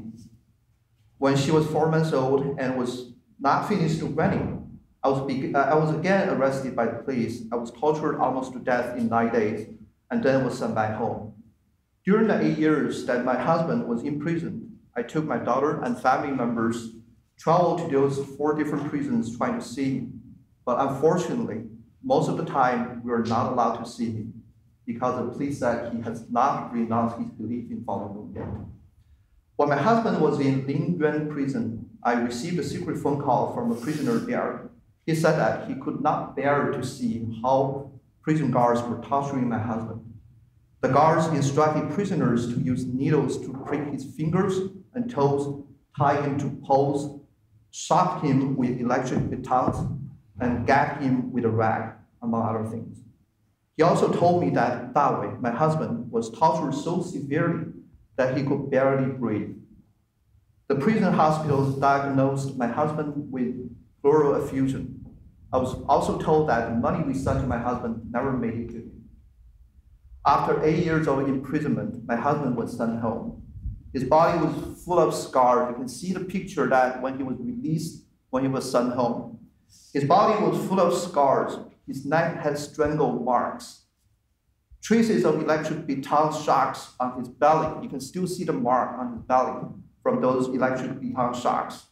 [SPEAKER 8] When she was four months old and was not finished running, I was, be- uh, I was again arrested by the police. I was tortured almost to death in nine days and then was sent back home. During the eight years that my husband was in prison, I took my daughter and family members, traveled to those four different prisons trying to see him. But unfortunately, most of the time we were not allowed to see him because the police said he has not renounced his belief in Gong yet. When my husband was in Lingyuan prison, I received a secret phone call from a prisoner there. He said that he could not bear to see how prison guards were torturing my husband. The guards instructed prisoners to use needles to prick his fingers and toes, tie him to poles, shock him with electric batons, and gag him with a rag, among other things. He also told me that Dawei, my husband, was tortured so severely that he could barely breathe. The prison hospitals diagnosed my husband with pleural effusion. I was also told that the money we sent to my husband never made it to him. After eight years of imprisonment, my husband was sent home. His body was full of scars. You can see the picture that when he was released, when he was sent home. His body was full of scars. His neck had strangle marks. Traces of electric baton shocks on his belly. You can still see the mark on his belly from those electric baton shocks.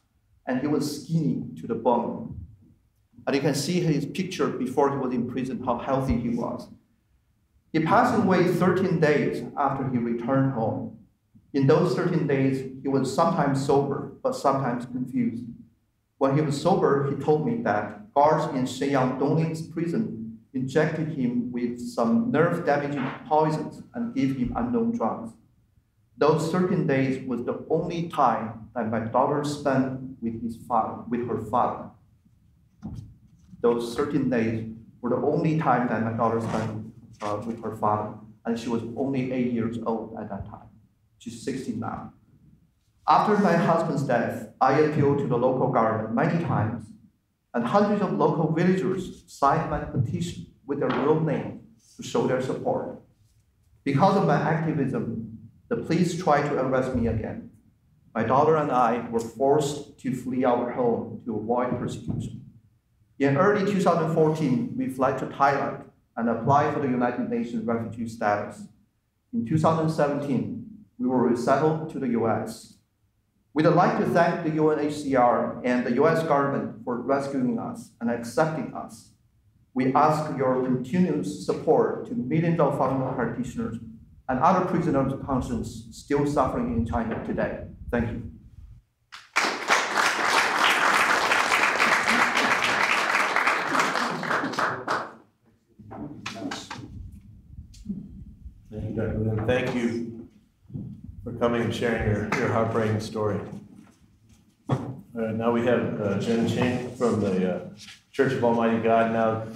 [SPEAKER 8] And he was skinny to the bone. And you can see his picture before he was in prison, how healthy he was. He passed away 13 days after he returned home. In those 13 days, he was sometimes sober, but sometimes confused. When he was sober, he told me that guards in Shenyang Dongling's prison injected him with some nerve damaging poisons and gave him unknown drugs. Those 13 days was the only time that my daughter spent with his father, with her father. Those 13 days were the only time that my daughter spent uh, with her father, and she was only eight years old at that time. She's 16 now. After my husband's death, I appealed to the local government many times, and hundreds of local villagers signed my petition with their real name to show their support. Because of my activism, the police tried to arrest me again. My daughter and I were forced to flee our home to avoid persecution. In early 2014, we fled to Thailand and applied for the United Nations refugee status. In 2017, we were resettled to the US. We'd like to thank the UNHCR and the US government for rescuing us and accepting us. We ask your continuous support to millions of Falun practitioners and other prisoners of conscience still suffering in China today. Thank you.
[SPEAKER 1] Thank you for coming and sharing your, your heartbreaking story. All right, now we have uh, Jen from the uh, Church of Almighty God. Now,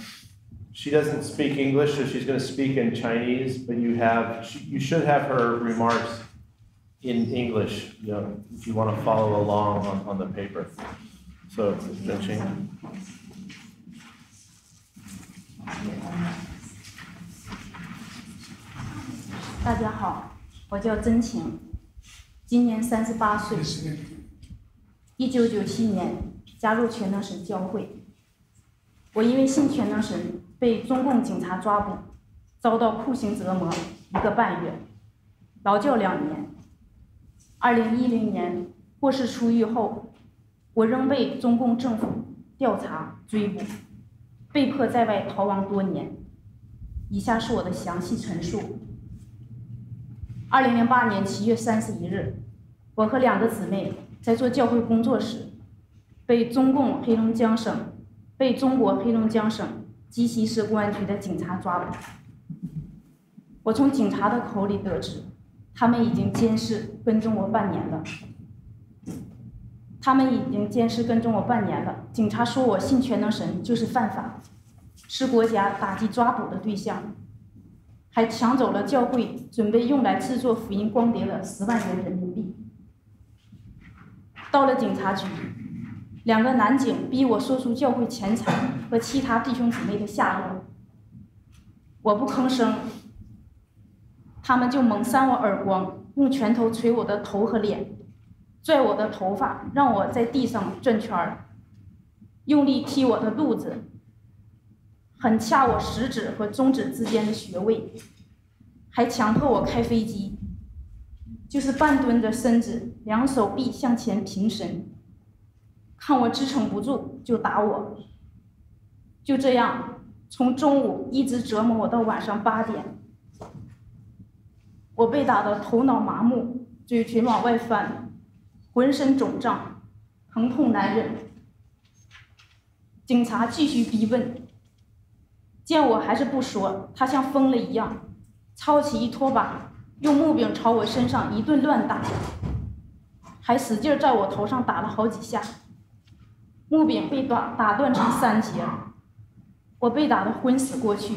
[SPEAKER 1] she doesn't speak English, so she's going to speak in Chinese, but you have, you should have her remarks in English, you know, if you want to follow along on, on the paper. So, Jen Ching.
[SPEAKER 9] 大家好，我叫曾晴，今年三十八岁。一九九七年加入全能神教会，我因为信全能神被中共警察抓捕，遭到酷刑折磨一个半月，劳教两年。二零一零年获释出狱后，我仍被中共政府调查追捕，被迫在外逃亡多年。以下是我的详细陈述。二零零八年七月三十一日，我和两个姊妹在做教会工作时，被中共黑龙江省、被中国黑龙江省鸡西市公安局的警察抓捕。我从警察的口里得知，他们已经监视跟踪我半年了。他们已经监视跟踪我半年了。警察说我信全能神就是犯法，是国家打击抓捕的对象。还抢走了教会准备用来制作福音光碟的十万元人民币。到了警察局，两个男警逼我说出教会钱财和其他弟兄姊妹的下落，我不吭声，他们就猛扇我耳光，用拳头捶我的头和脸，拽我的头发，让我在地上转圈儿，用力踢我的肚子。很掐我食指和中指之间的穴位，还强迫我开飞机，就是半蹲着身子，两手臂向前平伸，看我支撑不住就打我。就这样，从中午一直折磨我到晚上八点，我被打得头脑麻木，嘴唇往外翻，浑身肿胀，疼痛难忍。警察继续逼问。见我还是不说，他像疯了一样，抄起一拖把，用木柄朝我身上一顿乱打，还使劲在我头上打了好几下。木柄被打打断成三截，我被打得昏死过去。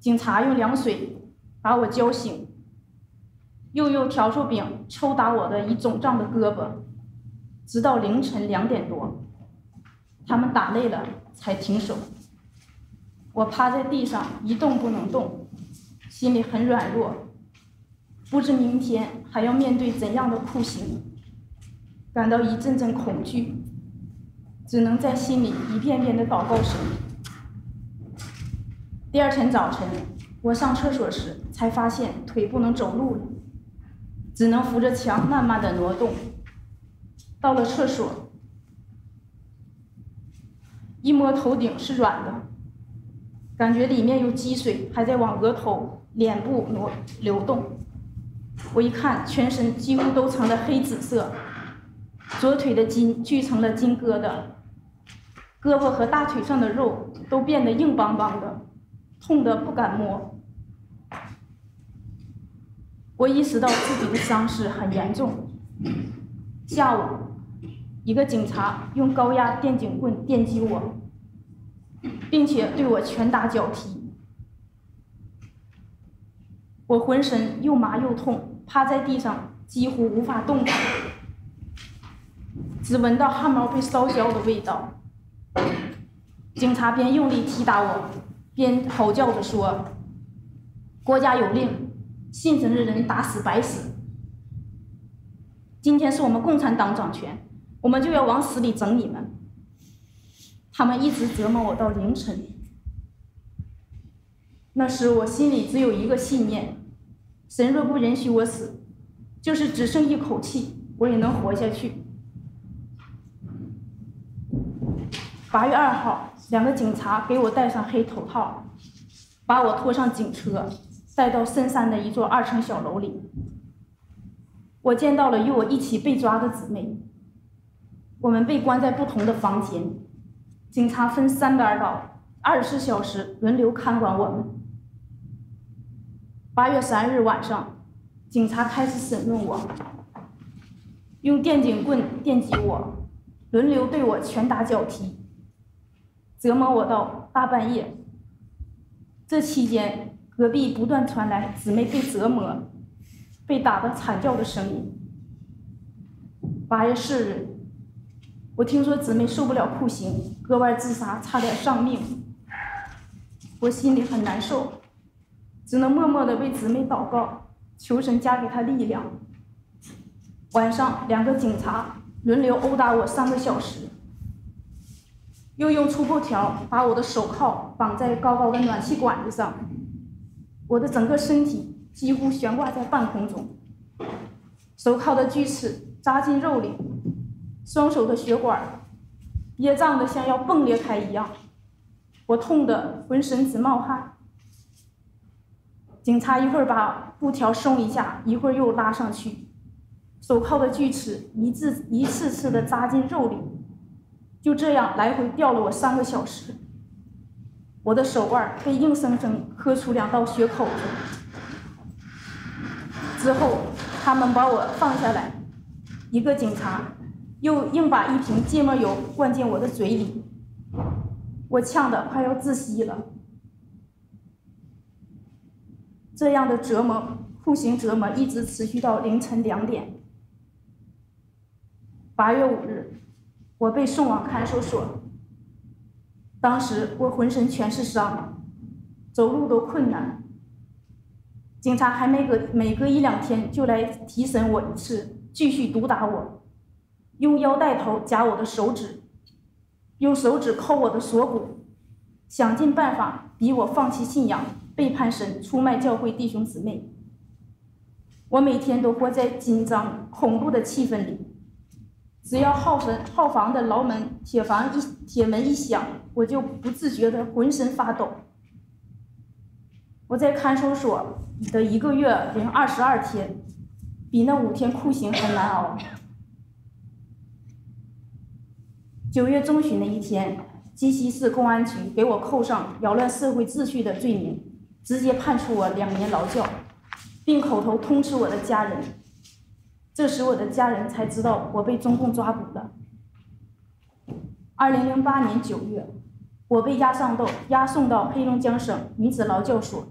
[SPEAKER 9] 警察用凉水把我浇醒，又用笤帚柄抽打我的已肿胀的胳膊，直到凌晨两点多，他们打累了才停手。我趴在地上一动不能动，心里很软弱，不知明天还要面对怎样的酷刑，感到一阵阵恐惧，只能在心里一遍遍的祷告神。第二天早晨，我上厕所时才发现腿不能走路了，只能扶着墙慢慢的挪动。到了厕所，一摸头顶是软的。感觉里面有积水，还在往额头、脸部挪流动。我一看，全身几乎都成了黑紫色，左腿的筋聚成了筋疙瘩，胳膊和大腿上的肉都变得硬邦邦的，痛得不敢摸。我意识到自己的伤势很严重。下午，一个警察用高压电警棍电击我，并且对我拳打脚踢。我浑身又麻又痛，趴在地上几乎无法动弹，只闻到汗毛被烧焦的味道。警察边用力踢打我，边吼叫着说：“国家有令，信神的人打死白死。今天是我们共产党掌权，我们就要往死里整你们。”他们一直折磨我到凌晨。那时我心里只有一个信念：神若不允许我死，就是只剩一口气，我也能活下去。八月二号，两个警察给我戴上黑头套，把我拖上警车，带到深山的一座二层小楼里。我见到了与我一起被抓的姊妹，我们被关在不同的房间，警察分三班倒，二十四小时轮流看管我们。八月三日晚上，警察开始审问我，用电警棍电击我，轮流对我拳打脚踢。折磨我到大半夜。这期间，隔壁不断传来姊妹被折磨、被打得惨叫的声音。八月四日，我听说姊妹受不了酷刑，割腕自杀，差点丧命。我心里很难受，只能默默地为姊妹祷告，求神加给她力量。晚上，两个警察轮流殴打我三个小时。又用粗布条把我的手铐绑在高高的暖气管子上，我的整个身体几乎悬挂在半空中。手铐的锯齿扎进肉里，双手的血管憋胀的像要迸裂开一样，我痛得浑身直冒汗。警察一会儿把布条松一下，一会儿又拉上去，手铐的锯齿一次一次次的扎进肉里。就这样来回吊了我三个小时，我的手腕被硬生生磕出两道血口子。之后，他们把我放下来，一个警察又硬把一瓶芥末油灌进我的嘴里，我呛得快要窒息了。这样的折磨，酷刑折磨一直持续到凌晨两点。八月五日。我被送往看守所，当时我浑身全是伤，走路都困难。警察还没隔每隔一两天就来提审我一次，继续毒打我，用腰带头夹我的手指，用手指抠我的锁骨，想尽办法逼我放弃信仰，背叛神，出卖教会弟兄姊妹。我每天都活在紧张恐怖的气氛里。只要号坟号房的牢门铁房一铁门一响，我就不自觉的浑身发抖。我在看守所的一个月零二十二天，比那五天酷刑还难熬。九月中旬的一天，鸡西市公安局给我扣上扰乱社会秩序的罪名，直接判处我两年劳教，并口头通知我的家人。这时，我的家人才知道我被中共抓捕了。二零零八年九月，我被押上到押送到黑龙江省女子劳教所。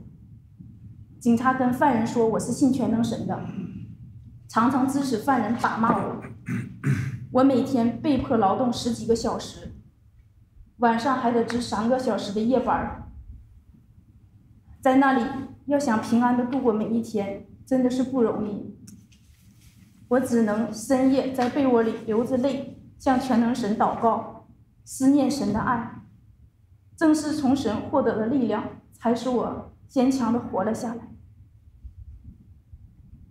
[SPEAKER 9] 警察跟犯人说我是信全能神的，常常指使犯人打骂我。我每天被迫劳动十几个小时，晚上还得值三个小时的夜班。在那里，要想平安的度过每一天，真的是不容易。我只能深夜在被窝里流着泪，向全能神祷告，思念神的爱。正是从神获得的力量，才使我坚强的活了下来。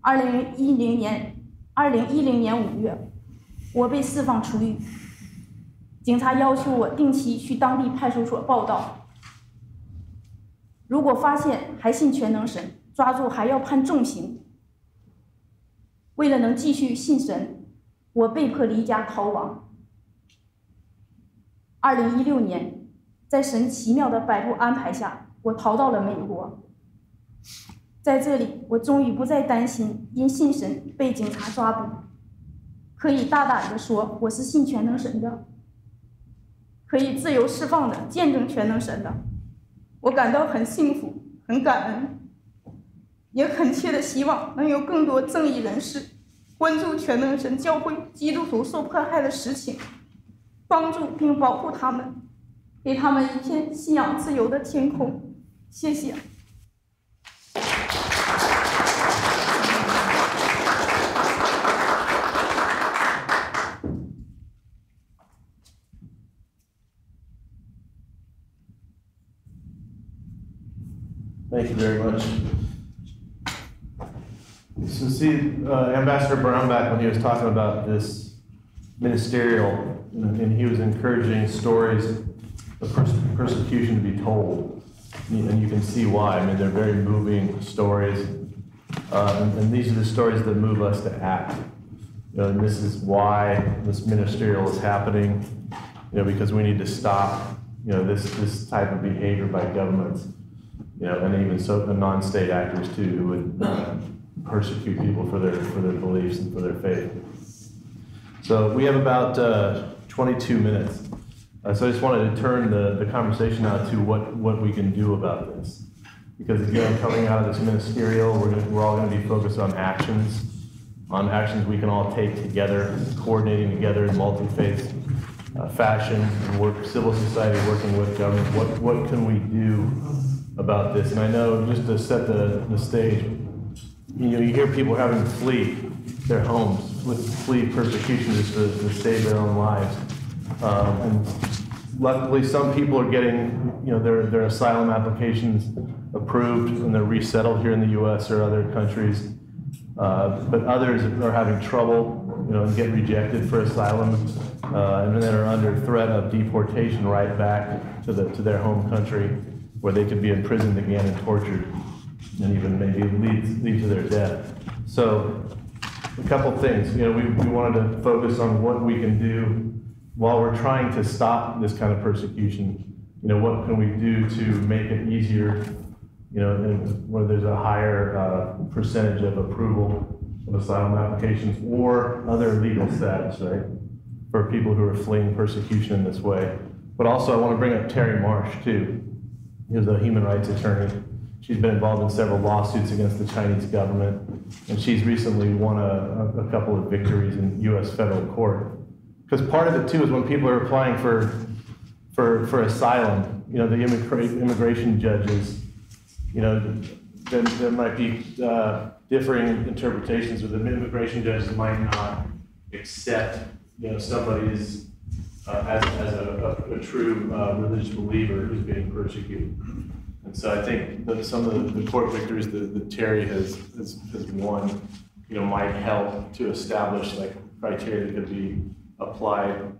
[SPEAKER 9] 二零一零年，二零一零年五月，我被释放出狱。警察要求我定期去当地派出所报到，如果发现还信全能神，抓住还要判重刑。为了能继续信神，我被迫离家逃亡。二零一六年，在神奇妙的摆布安排下，我逃到了美国。在这里，我终于不再担心因信神被警察抓捕，可以大胆地说我是信全能神的，可以自由释放的见证全能神的。我感到很幸福，很感恩，也恳切的希望能有更多正义人士关注全能神教会基督徒受迫害的实情，帮助并保护他们，给他们一片信仰自由的天空。谢谢。
[SPEAKER 1] Thank you very much. So see, uh, Ambassador Brownback, when he was talking about this ministerial, and he was encouraging stories of pers- persecution to be told. And you can see why. I mean, they're very moving stories. Uh, and, and these are the stories that move us to act. You know, and this is why this ministerial is happening, you know, because we need to stop, you know, this, this type of behavior by governments you know, and even so, the non-state actors too, who would uh, persecute people for their for their beliefs and for their faith. So we have about uh, 22 minutes. Uh, so I just wanted to turn the, the conversation out to what, what we can do about this. Because again, coming out of this ministerial, we're, gonna, we're all going to be focused on actions, on actions we can all take together, coordinating together in multi-faith uh, fashion, and work, civil society working with government. What, what can we do about this. And I know, just to set the, the stage, you know, you hear people having to flee their homes, with flee persecution just to, to save their own lives. Um, and luckily, some people are getting, you know, their, their asylum applications approved and they're resettled here in the U.S. or other countries. Uh, but others are having trouble, you know, and get rejected for asylum, uh, and then are under threat of deportation right back to the to their home country where they could be imprisoned again and tortured and even maybe lead, lead to their death. So a couple things, you know, we, we wanted to focus on what we can do while we're trying to stop this kind of persecution. You know, what can we do to make it easier, you know, where there's a higher uh, percentage of approval of asylum applications or other legal status, right, for people who are fleeing persecution in this way. But also, I want to bring up Terri Marsh, too who's a human rights attorney. She's been involved in several lawsuits against the Chinese government, and she's recently won a, a couple of victories in U.S. federal court. Because part of it too is when people are applying for for for asylum, you know, the immigra- immigration judges, you know, there, there might be uh, differing interpretations, or the immigration judges might not accept, you know, somebody's uh, as, as a, a, a true uh, religious believer who's being persecuted. And so I think that some of the, the court victories that, that Terri has, has, has won, you know, might help to establish like criteria that could be applied,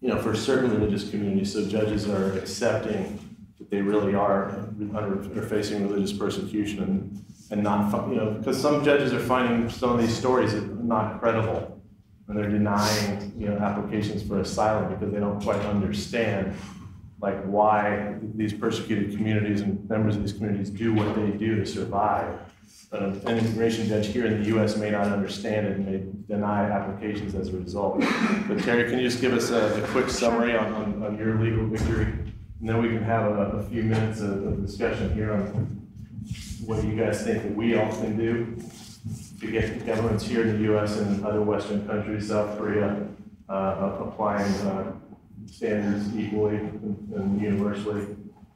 [SPEAKER 1] you know, for certain religious communities. So judges are accepting that they really are under, are facing religious persecution and, and not, you know, because some judges are finding some of these stories not credible and they're denying, you know, applications for asylum because they don't quite understand like why these persecuted communities and members of these communities do what they do to survive. But an immigration judge here in the U.S. may not understand it and may deny applications as a result. But Terri, can you just give us a, a quick summary on, on, on, your legal victory? And then we can have a, a few minutes of, of discussion here on what you guys think that we all can do get governments here in the US and other Western countries, South Korea, uh, applying uh, standards equally and, and universally.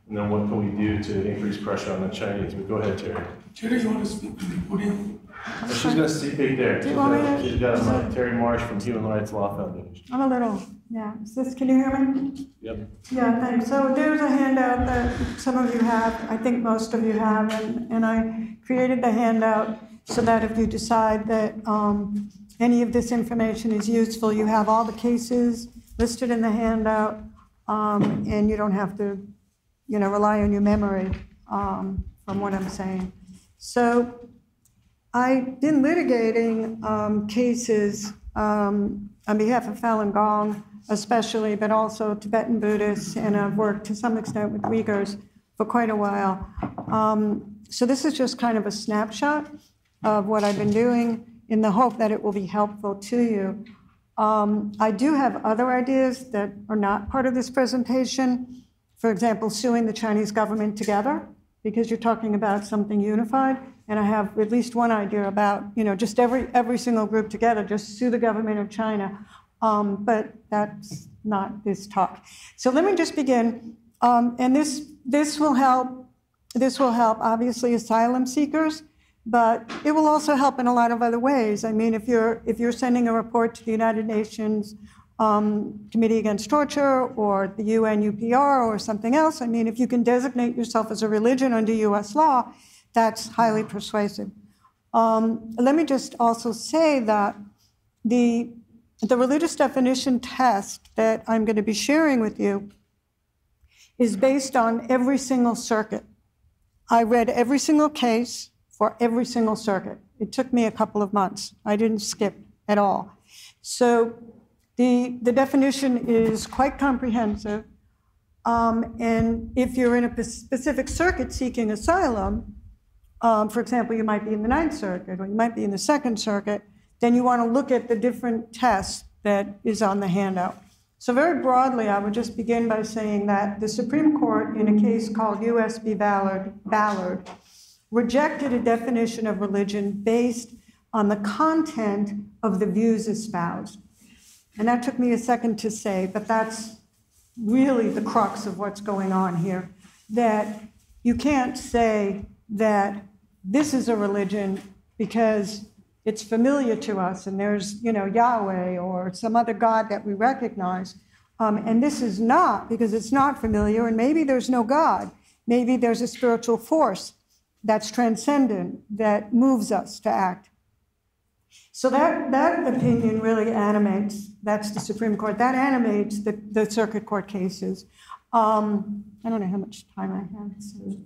[SPEAKER 1] And then what can we do to increase pressure on the Chinese? But go ahead, Terri.
[SPEAKER 6] Terri, you want to speak to the podium?
[SPEAKER 1] She's going to speak there.
[SPEAKER 10] Do you want me to-
[SPEAKER 1] She's got uh, Terri Marsh from Human Rights Law Foundation.
[SPEAKER 10] I'm a little, yeah, is this, can you hear me?
[SPEAKER 1] Yep.
[SPEAKER 10] Yeah, thanks. So there's a handout that some of you have, I think most of you have, and, and I created the handout so that if you decide that um, any of this information is useful, you have all the cases listed in the handout, um, and you don't have to, you know, rely on your memory um, from what I'm saying. So I've been litigating um, cases um, on behalf of Falun Gong, especially, but also Tibetan Buddhists, and I've worked to some extent with Uyghurs for quite a while. Um, so this is just kind of a snapshot of what I've been doing in the hope that it will be helpful to you. Um, I do have other ideas that are not part of this presentation. For example, suing the Chinese government together, because you're talking about something unified. And I have at least one idea about, you know, just every, every single group together, just sue the government of China. Um, but that's not this talk. So let me just begin. Um, and this, this will help, this will help obviously asylum seekers but it will also help in a lot of other ways. I mean, if you're if you're sending a report to the United Nations um, Committee Against Torture or the UN UPR or something else, I mean, if you can designate yourself as a religion under U.S. law, that's highly persuasive. Um, let me just also say that the the religious definition test that I'm going to be sharing with you is based on every single circuit. I read every single case for every single circuit. It took me a couple of months. I didn't skip at all. So the, the definition is quite comprehensive. Um, and if you're in a specific circuit seeking asylum, um, for example, you might be in the Ninth Circuit or you might be in the Second Circuit, then you want to look at the different tests that is on the handout. So, very broadly, I would just begin by saying that the Supreme Court, in a case called US v. Ballard, Ballard rejected a definition of religion based on the content of the views espoused. And that took me a second to say, but that's really the crux of what's going on here. That you can't say that this is a religion because it's familiar to us and there's, you know, Yahweh or some other God that we recognize. Um, and this is not because it's not familiar, and maybe there's no God. Maybe there's a spiritual force that's transcendent, that moves us to act. So that, that opinion really animates, that's the Supreme Court, that animates the, the circuit court cases. Um, I don't know how much time I have. So.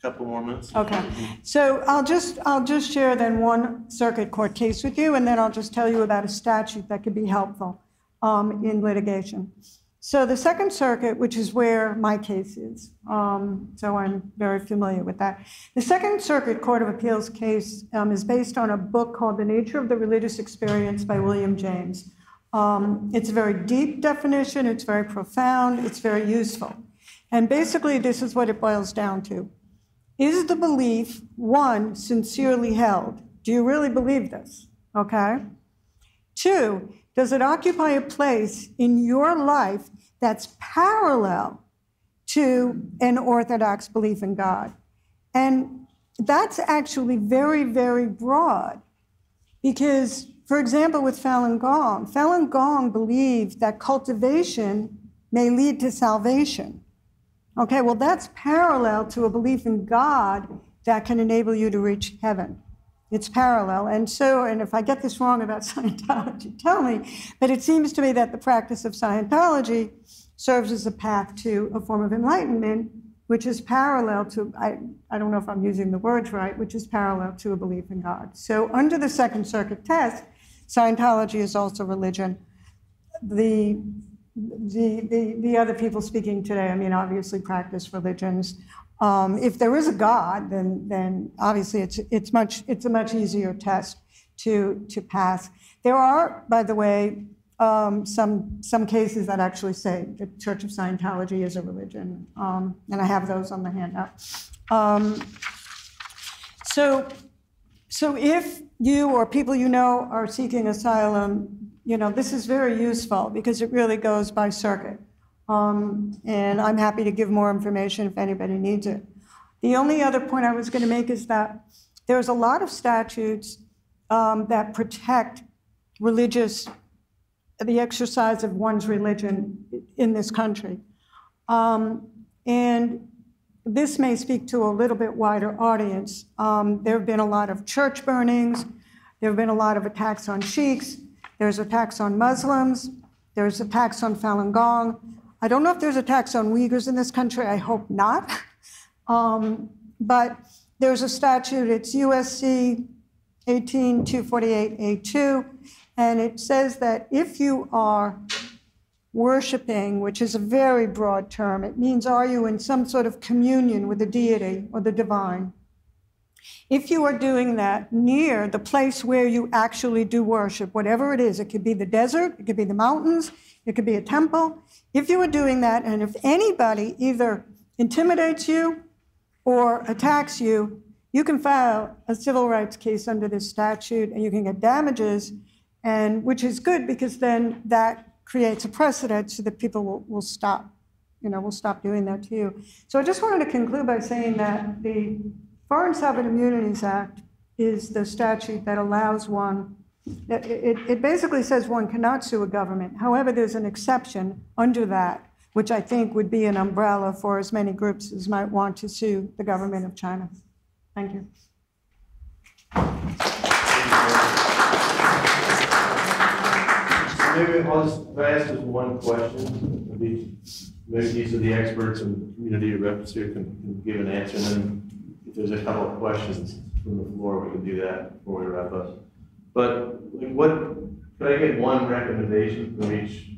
[SPEAKER 1] Couple more minutes.
[SPEAKER 10] Okay, so I'll just, I'll just share then one circuit court case with you, and then I'll just tell you about a statute that could be helpful um, in litigation. So the Second Circuit, which is where my case is, um, so I'm very familiar with that. The Second Circuit Court of Appeals case um, is based on a book called The Nature of the Religious Experience by William James. Um, it's a very deep definition, it's very profound, it's very useful. And basically, this is what it boils down to Is the belief, one, sincerely held? Do you really believe this? Okay. Two, does it occupy a place in your life that's parallel to an Orthodox belief in God. And that's actually very, very broad because, for example, with Falun Gong, Falun Gong believed that cultivation may lead to salvation. Okay, well, that's parallel to a belief in God that can enable you to reach heaven. It's parallel. And so, and if I get this wrong about [laughs] Scientology, tell me. But it seems to me that the practice of Scientology serves as a path to a form of enlightenment, which is parallel to, I, I don't know if I'm using the words right, which is parallel to a belief in God. So, under the Second Circuit test, Scientology is also religion. The the, the, the other people speaking today, I mean, obviously practice religions. Um, if there is a God, then, then obviously it's, it's, much, it's a much easier test to, to pass. There are, by the way, um, some, some cases that actually say the Church of Scientology is a religion, um, and I have those on the handout. Um, so, so if you or people you know are seeking asylum, you know, this is very useful because it really goes by circuit. Um, and I'm happy to give more information if anybody needs it. The only other point I was going to make is that there's a lot of statutes um, that protect religious, the exercise of one's religion in this country. Um, and this may speak to a little bit wider audience. Um, there have been a lot of church burnings. There have been a lot of attacks on Sikhs. There's attacks on Muslims. There's attacks on Falun Gong. I don't know if there's a tax on Uyghurs in this country. I hope not. Um, but there's a statute, it's USC 18248A2, and it says that if you are worshiping, which is a very broad term, it means are you in some sort of communion with the deity or the divine? If you are doing that near the place where you actually do worship, whatever it is, it could be the desert, it could be the mountains, it could be a temple. If you were doing that, and if anybody either intimidates you or attacks you, you can file a civil rights case under this statute and you can get damages, and which is good because then that creates a precedent so that people will, will stop, you know, will stop doing that to you. So I just wanted to conclude by saying that the Foreign Sovereign Immunities Act is the statute that allows one, it, it, basically says one cannot sue a government. However, there's an exception under that, which I think would be an umbrella for as many groups as might want to sue the government of China. Thank you.
[SPEAKER 11] Maybe I'll ask just one question? Maybe, maybe these are the experts and community reps here can, can give an answer, and then if there's a couple of questions from the floor, we can do that before we wrap up. But like what, could I get one recommendation from each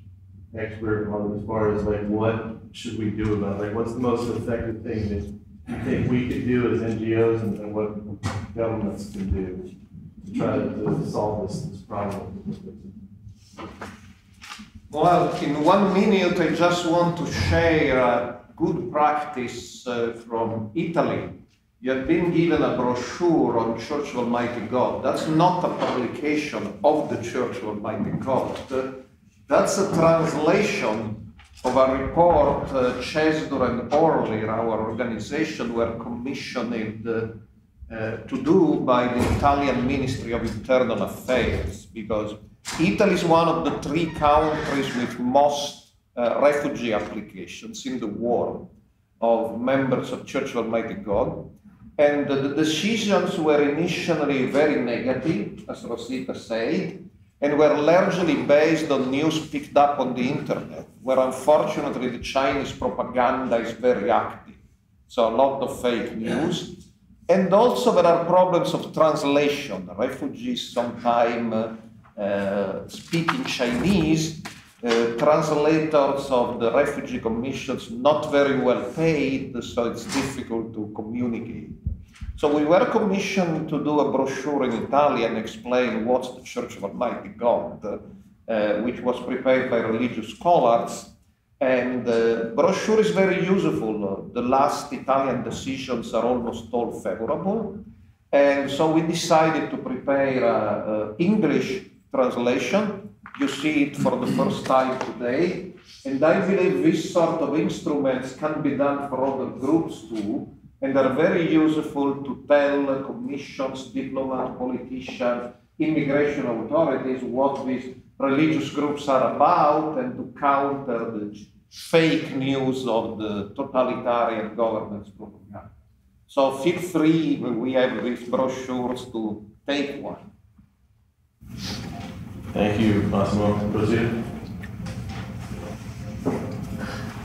[SPEAKER 11] expert on as far as like what should we do about, like what's the most effective thing that you think we could do as NGOs and, and what governments can do to try to, to solve this, this problem?
[SPEAKER 2] Well, in one minute, I just want to share a good practice uh, from Italy. You have been given a brochure on Church of Almighty God. That's not a publication of the Church of Almighty God. That's a translation of a report uh, CESNUR and Orly, our organization, were commissioned uh, uh, to do by the Italian Ministry of Internal Affairs because Italy is one of the three countries with most uh, refugee applications in the world of members of Church of Almighty God. And the decisions were initially very negative, as Rosita said, and were largely based on news picked up on the internet, where unfortunately the Chinese propaganda is very active. So a lot of fake news. And also there are problems of translation. Refugees sometimes uh, uh, speaking Chinese, uh, translators of the refugee commissions not very well paid, so it's difficult to communicate. So we were commissioned to do a brochure in Italian explain what's the Church of Almighty God, uh, which was prepared by religious scholars. And the brochure is very useful. The last Italian decisions are almost all favorable. And so we decided to prepare an English translation. You see it for the first time today. And I believe this sort of instruments can be done for other groups too, and are very useful to tell commissions, diplomats, politicians, immigration authorities what these religious groups are about and to counter the fake news of the totalitarian government's propaganda. So feel free, we have these brochures to take one.
[SPEAKER 11] Thank you, Massimo. Rosita?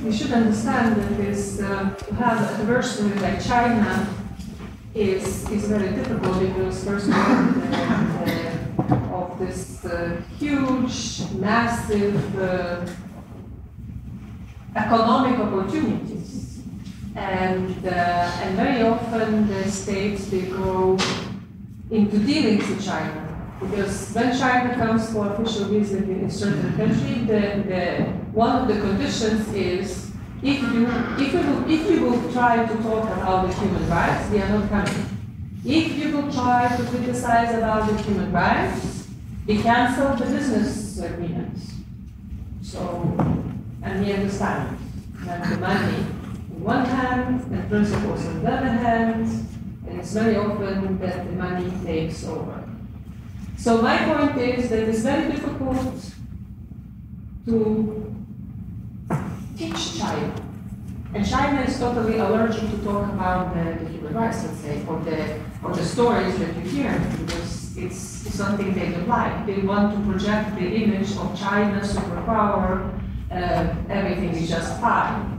[SPEAKER 4] We should understand that this, uh, to have an adversary like China is, is very difficult because first of all, uh, of this uh, huge, massive uh, economic opportunities. And, uh, and very often the states, they go into dealings with China because when China comes for official visit in a certain country, the, the, one of the conditions is if you, if, you will, if you will try to talk about the human rights, they are not coming. If you will try to criticize about the human rights, they cancel the business agreements. So, and we understand that the money on one hand and principles on the other hand, and it's very often that the money takes over. So my point is that it's very difficult to teach China. And China is totally allergic to talk about the, the human rights, let's say, or the, or the stories that you hear, because it's something they don't like. They want to project the image of China, superpower, uh, everything is just fine.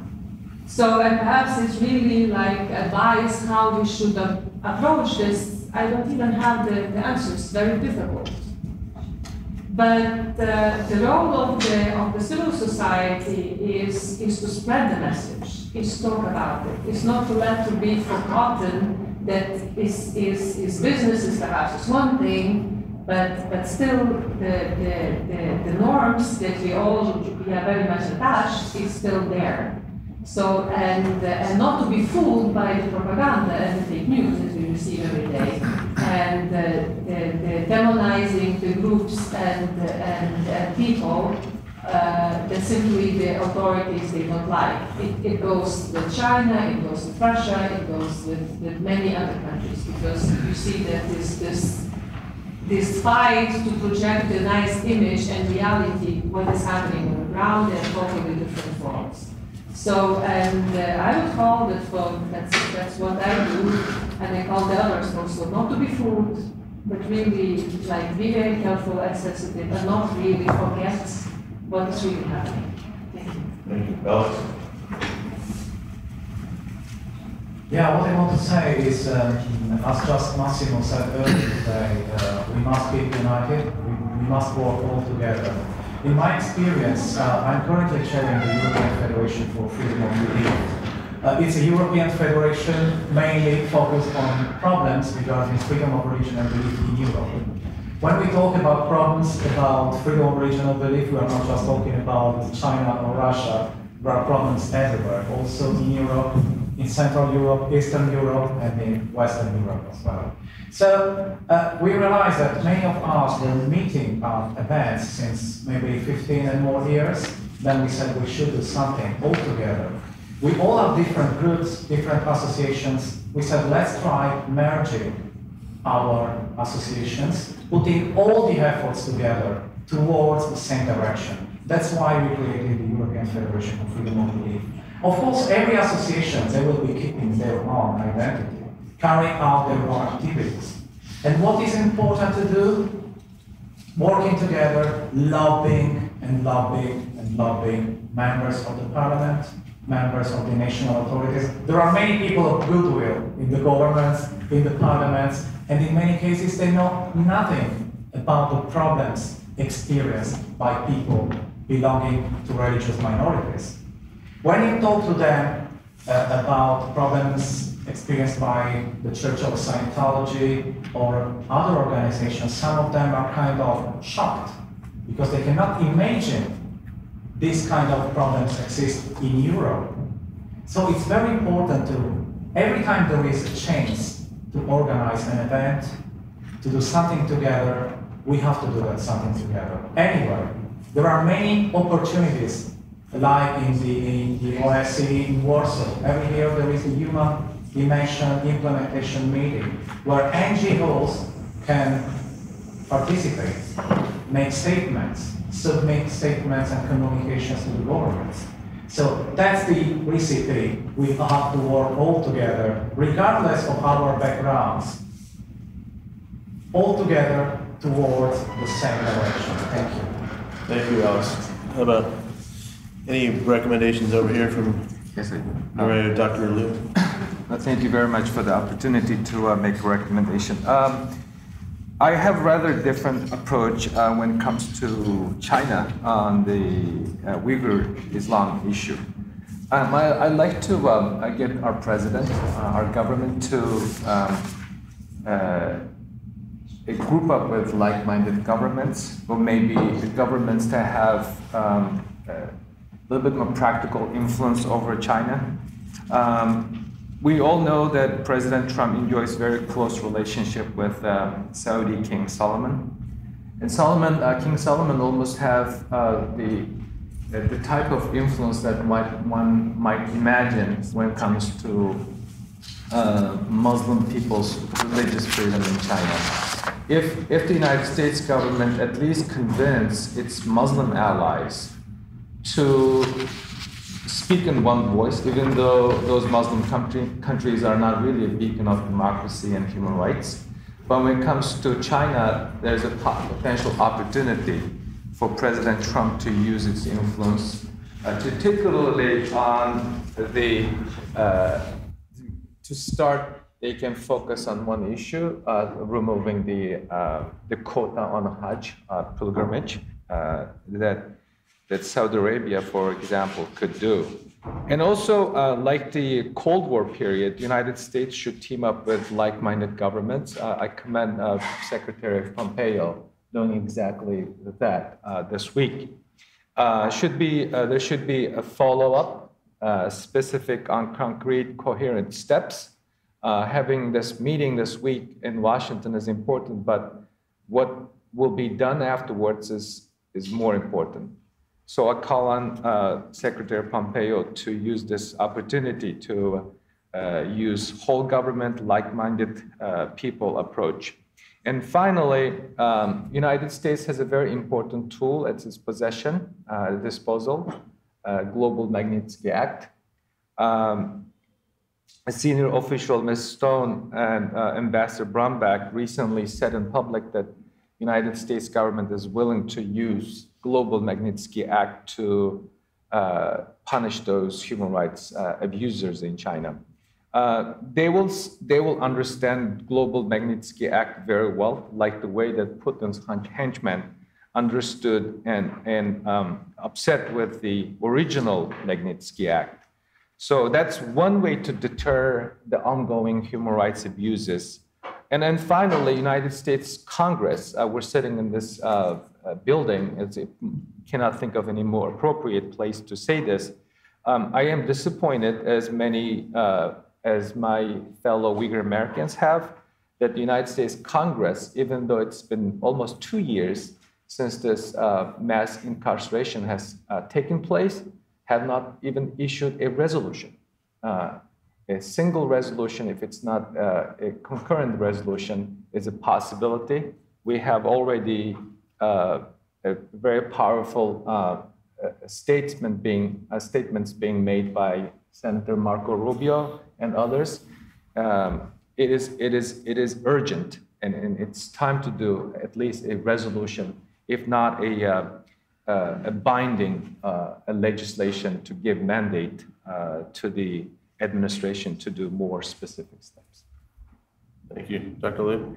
[SPEAKER 4] So, and perhaps it's really like advice how we should approach this I don't even have the, the answers, very difficult. But uh, the role of the, of the civil society is, is to spread the message, is talk about it. It's not to let it be forgotten that is, is, is businesses perhaps is one thing, but, but still the, the, the, the norms that we all we are very much attached is still there. So, and, uh, and not to be fooled by the propaganda and the fake news that we receive every day, and uh, the, the demonizing the groups and, and, and people uh, that simply the authorities they don't like. It, it goes with China, it goes with Russia, it goes with, with many other countries because you see that this, this, this fight to project a nice image and reality, what is happening on the ground, and totally different forms. So, and uh, I would call that for, that's, that's what I do, and I call the others also not to be fooled, but really like be very careful and sensitive and not really forget what is really happening. Thank you.
[SPEAKER 11] Thank you. Alex?
[SPEAKER 3] Yeah, what I want to say is, um, as just Massimo said earlier today, uh, we must be united, we, we must work all together. In my experience, uh, I'm currently chairing the European Federation for Freedom of Belief. Uh, it's a European federation mainly focused on problems regarding freedom of religion and belief in Europe. When we talk about problems about freedom of religion and belief, we are not just talking about China or Russia. There are problems everywhere, also in Europe, in Central Europe, Eastern Europe, and in Western Europe as well. So uh, we realized that many of us were meeting at events since maybe 15 and more years. Then we said we should do something all together. We all have different groups, different associations. We said let's try merging our associations, putting all the efforts together towards the same direction. That's why we created the European Federation of Freedom of Belief. Of course, every association, they will be keeping their own identity, carrying out their own activities. And what is important to do? Working together, lobbying and lobbying and lobbying members of the parliament, members of the national authorities. There are many people of goodwill in the governments, in the parliaments, and in many cases they know nothing about the problems experienced by people belonging to religious minorities. When you talk to them uh, about problems experienced by the Church of Scientology or other organizations, some of them are kind of shocked because they cannot imagine these kind of problems exist in Europe. So it's very important to, every time there is a chance to organize an event, to do something together, we have to do that something together. Anyway, there are many opportunities, like in the, in the OSCE in Warsaw. Every year there is a human dimension implementation meeting where NGOs can participate, make statements, submit statements and communications to the governments. So that's the recipe. We have to work all together, regardless of our backgrounds, all together towards the same direction. Thank you.
[SPEAKER 11] Thank you, Alex. How about any recommendations over here from
[SPEAKER 7] Yes.
[SPEAKER 11] Narrator Dr. Liu?
[SPEAKER 7] Well, thank you very much for the opportunity to uh, make a recommendation. Um, I have rather different approach uh, when it comes to China on the uh, Uyghur Islam issue. Um, I, I'd like to um, uh, get our president, uh, our government to um, uh, group up with like-minded governments, or maybe the governments that have um, a little bit more practical influence over China. Um, we all know that President Trump enjoys very close relationship with uh, Saudi King Salman, and Salman, uh, King Salman, almost have uh, the the type of influence that might, one might imagine when it comes to uh, Muslim people's religious freedom in China. If if the United States government at least convince its Muslim allies to speak in one voice, even though those Muslim country, countries are not really a beacon of democracy and human rights. But when it comes to China, there's a potential opportunity for President Trump to use its influence, uh, particularly on the, uh, to start, they can focus on one issue, uh, removing the, uh, the quota on Hajj uh, pilgrimage, uh, that that Saudi Arabia, for example, could do. And also, uh, like the Cold War period, the United States should team up with like-minded governments. Uh, I commend uh, Secretary of Pompeo doing exactly that uh, this week. Uh, should be uh, there should be a follow-up, specific on concrete, coherent steps. having this meeting this week in Washington is important, but what will be done afterwards is is more important. So I call on uh, Secretary Pompeo to use this opportunity to uh, use whole government, like-minded uh, people approach. And finally, um, United States has a very important tool at its possession, uh, disposal, uh, Global Magnitsky Act. Um, a senior official, Ms. Stone, and uh, Ambassador Brownback recently said in public that United States government is willing to use global Magnitsky Act to uh, punish those human rights uh, abusers in China. Uh, they, will, they will understand global Magnitsky Act very well, like the way that Putin's henchmen understood and, and um, upset with the original Magnitsky Act. So that's one way to deter the ongoing human rights abuses. And then finally, United States Congress, uh, we're sitting in this uh, building, as it cannot think of any more appropriate place to say this. Um, I am disappointed, as many uh, as my fellow Uyghur Americans have, that the United States Congress, even though it's been almost two years since this uh, mass incarceration has uh, taken place, have not even issued a resolution. Uh, a single resolution, if it's not uh, a concurrent resolution, is a possibility. We have already uh, a very powerful uh, statement being uh, statements being made by Senator Marco Rubio and others. Um, it is it is it is urgent, and, and, it's time to do at least a resolution, if not a uh, uh, a binding a legislation to give mandate to the administration to do more specific steps.
[SPEAKER 11] Thank you, Dr. Liu.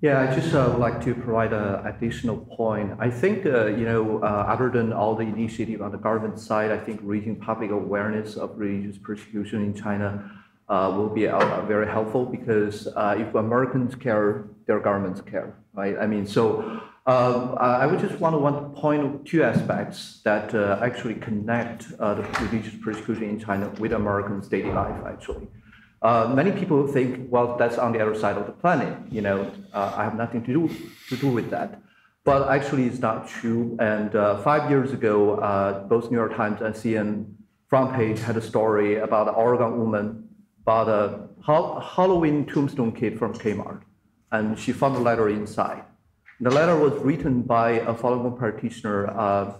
[SPEAKER 8] Yeah, I just uh, would like to provide an additional point. I think, uh, you know, uh, other than all the initiative on the government side, I think raising public awareness of religious persecution in China uh, will be uh, very helpful because uh, if Americans care, their governments care, right? I mean, so um, I would just want to want to point two aspects that actually connect the religious persecution in China with Americans' daily life, actually. Uh, many people think, well, that's on the other side of the planet. You know, uh, I have nothing to do to do with that. But actually, it's not true. And uh, five years ago, uh, both New York Times and CNN front page had a story about an Oregon woman bought a Halloween tombstone kit from Kmart, and she found a letter inside. The letter was written by a Falun Gong practitioner uh,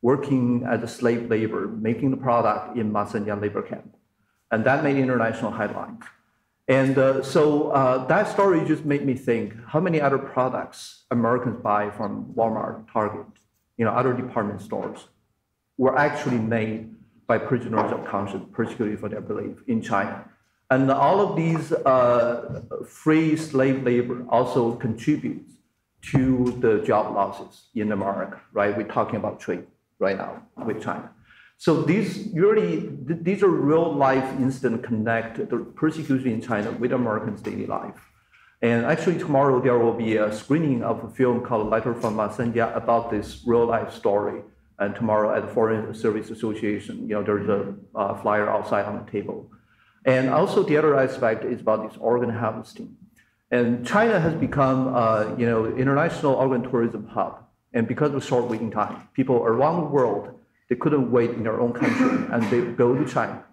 [SPEAKER 8] working as a slave labor, making the product in Masanjia labor camp and that made international headlines. And uh, so uh, that story just made me think how many other products Americans buy from Walmart, Target, you know, other department stores were actually made by prisoners of conscience persecuted for their belief in China. And all of these uh, free slave labor also contributes to the job losses in America, right? We're talking about trade right now with China. So these really, these are real life incident connect the persecution in China with Americans' daily life. And actually tomorrow there will be a screening of a film called Letter from Masanjia about this real life story. And tomorrow at the Foreign Service Association, you know, there's a uh, flyer outside on the table. And also the other aspect is about this organ harvesting. And China has become, uh, you know, international organ tourism hub. And because of short waiting time, people around the world they couldn't wait in their own country and they go to China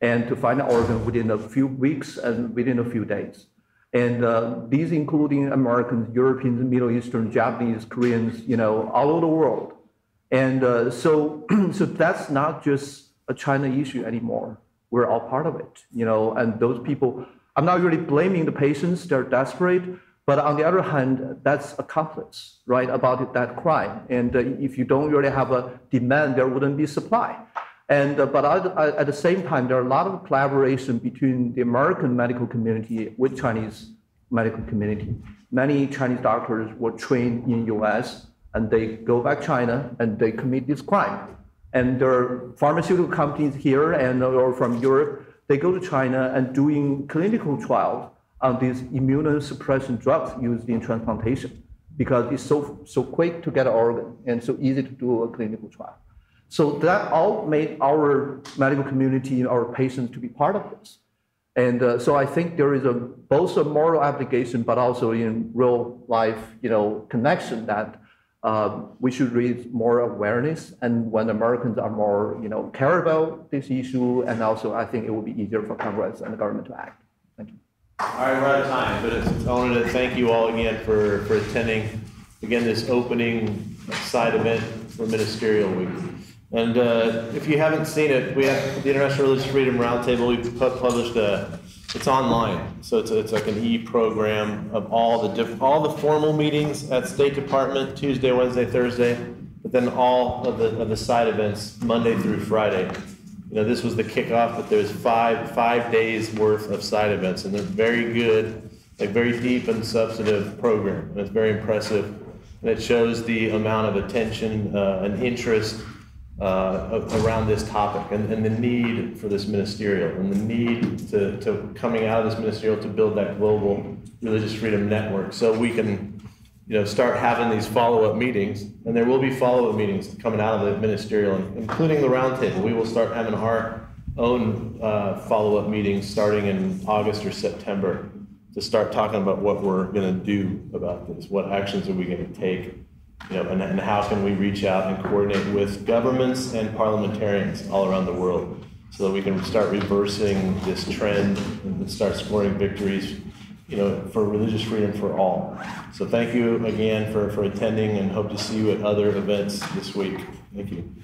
[SPEAKER 8] and to find an organ within a few weeks and within a few days. And uh, these including Americans, Europeans, Middle Eastern, Japanese, Koreans, you know, all over the world. And uh, so, [clears throat] so that's not just a China issue anymore. We're all part of it, you know, and those people, I'm not really blaming the patients, they're desperate, but on the other hand, that's accomplice, right, about that crime. And uh, if you don't really have a demand, there wouldn't be supply. And, uh, but at, at, the same time, there are a lot of collaboration between the American medical community with Chinese medical community. Many Chinese doctors were trained in US and they go back to China and they commit this crime. And there are pharmaceutical companies here and or from Europe, they go to China and doing clinical trials on these immunosuppressant drugs used in transplantation because it's so, so quick to get an organ and so easy to do a clinical trial. So that all made our medical community, our patients to be part of this. And uh, so I think there is a both a moral obligation, but also in real life, you know, connection that uh, we should raise more awareness. And when Americans are more, you know, care about this issue, and also I think it will be easier for Congress and the government to act.
[SPEAKER 1] All right, we're out of time, but it's- I wanted to thank you all again for, for attending, again, this opening side event for Ministerial Week. And uh, if you haven't seen it, we have the International Religious Freedom Roundtable, we've pu- published a, it's online, so it's, it's like an e-program of all the diff, all the formal meetings at State Department, Tuesday, Wednesday, Thursday, but then all of the, of the side events, Monday through Friday. You know, this was the kickoff, but there's five, five days worth of side events, and they're very good, a very deep and substantive program, and it's very impressive. And it shows the amount of attention uh, and interest uh, around this topic and, and the need for this ministerial and the need to, to coming out of this ministerial to build that global religious freedom network so we can you know start having these follow-up meetings and there will be follow-up meetings coming out of the ministerial including the roundtable. We will start having our own uh, follow-up meetings starting in august or september to start talking about what we're going to do about this. What actions are we going to take you know, and, and how can we reach out and coordinate with governments and parliamentarians all around the world so that we can start reversing this trend and start scoring victories, you know, for religious freedom for all. So thank you again for, for attending and hope to see you at other events this week. Thank you.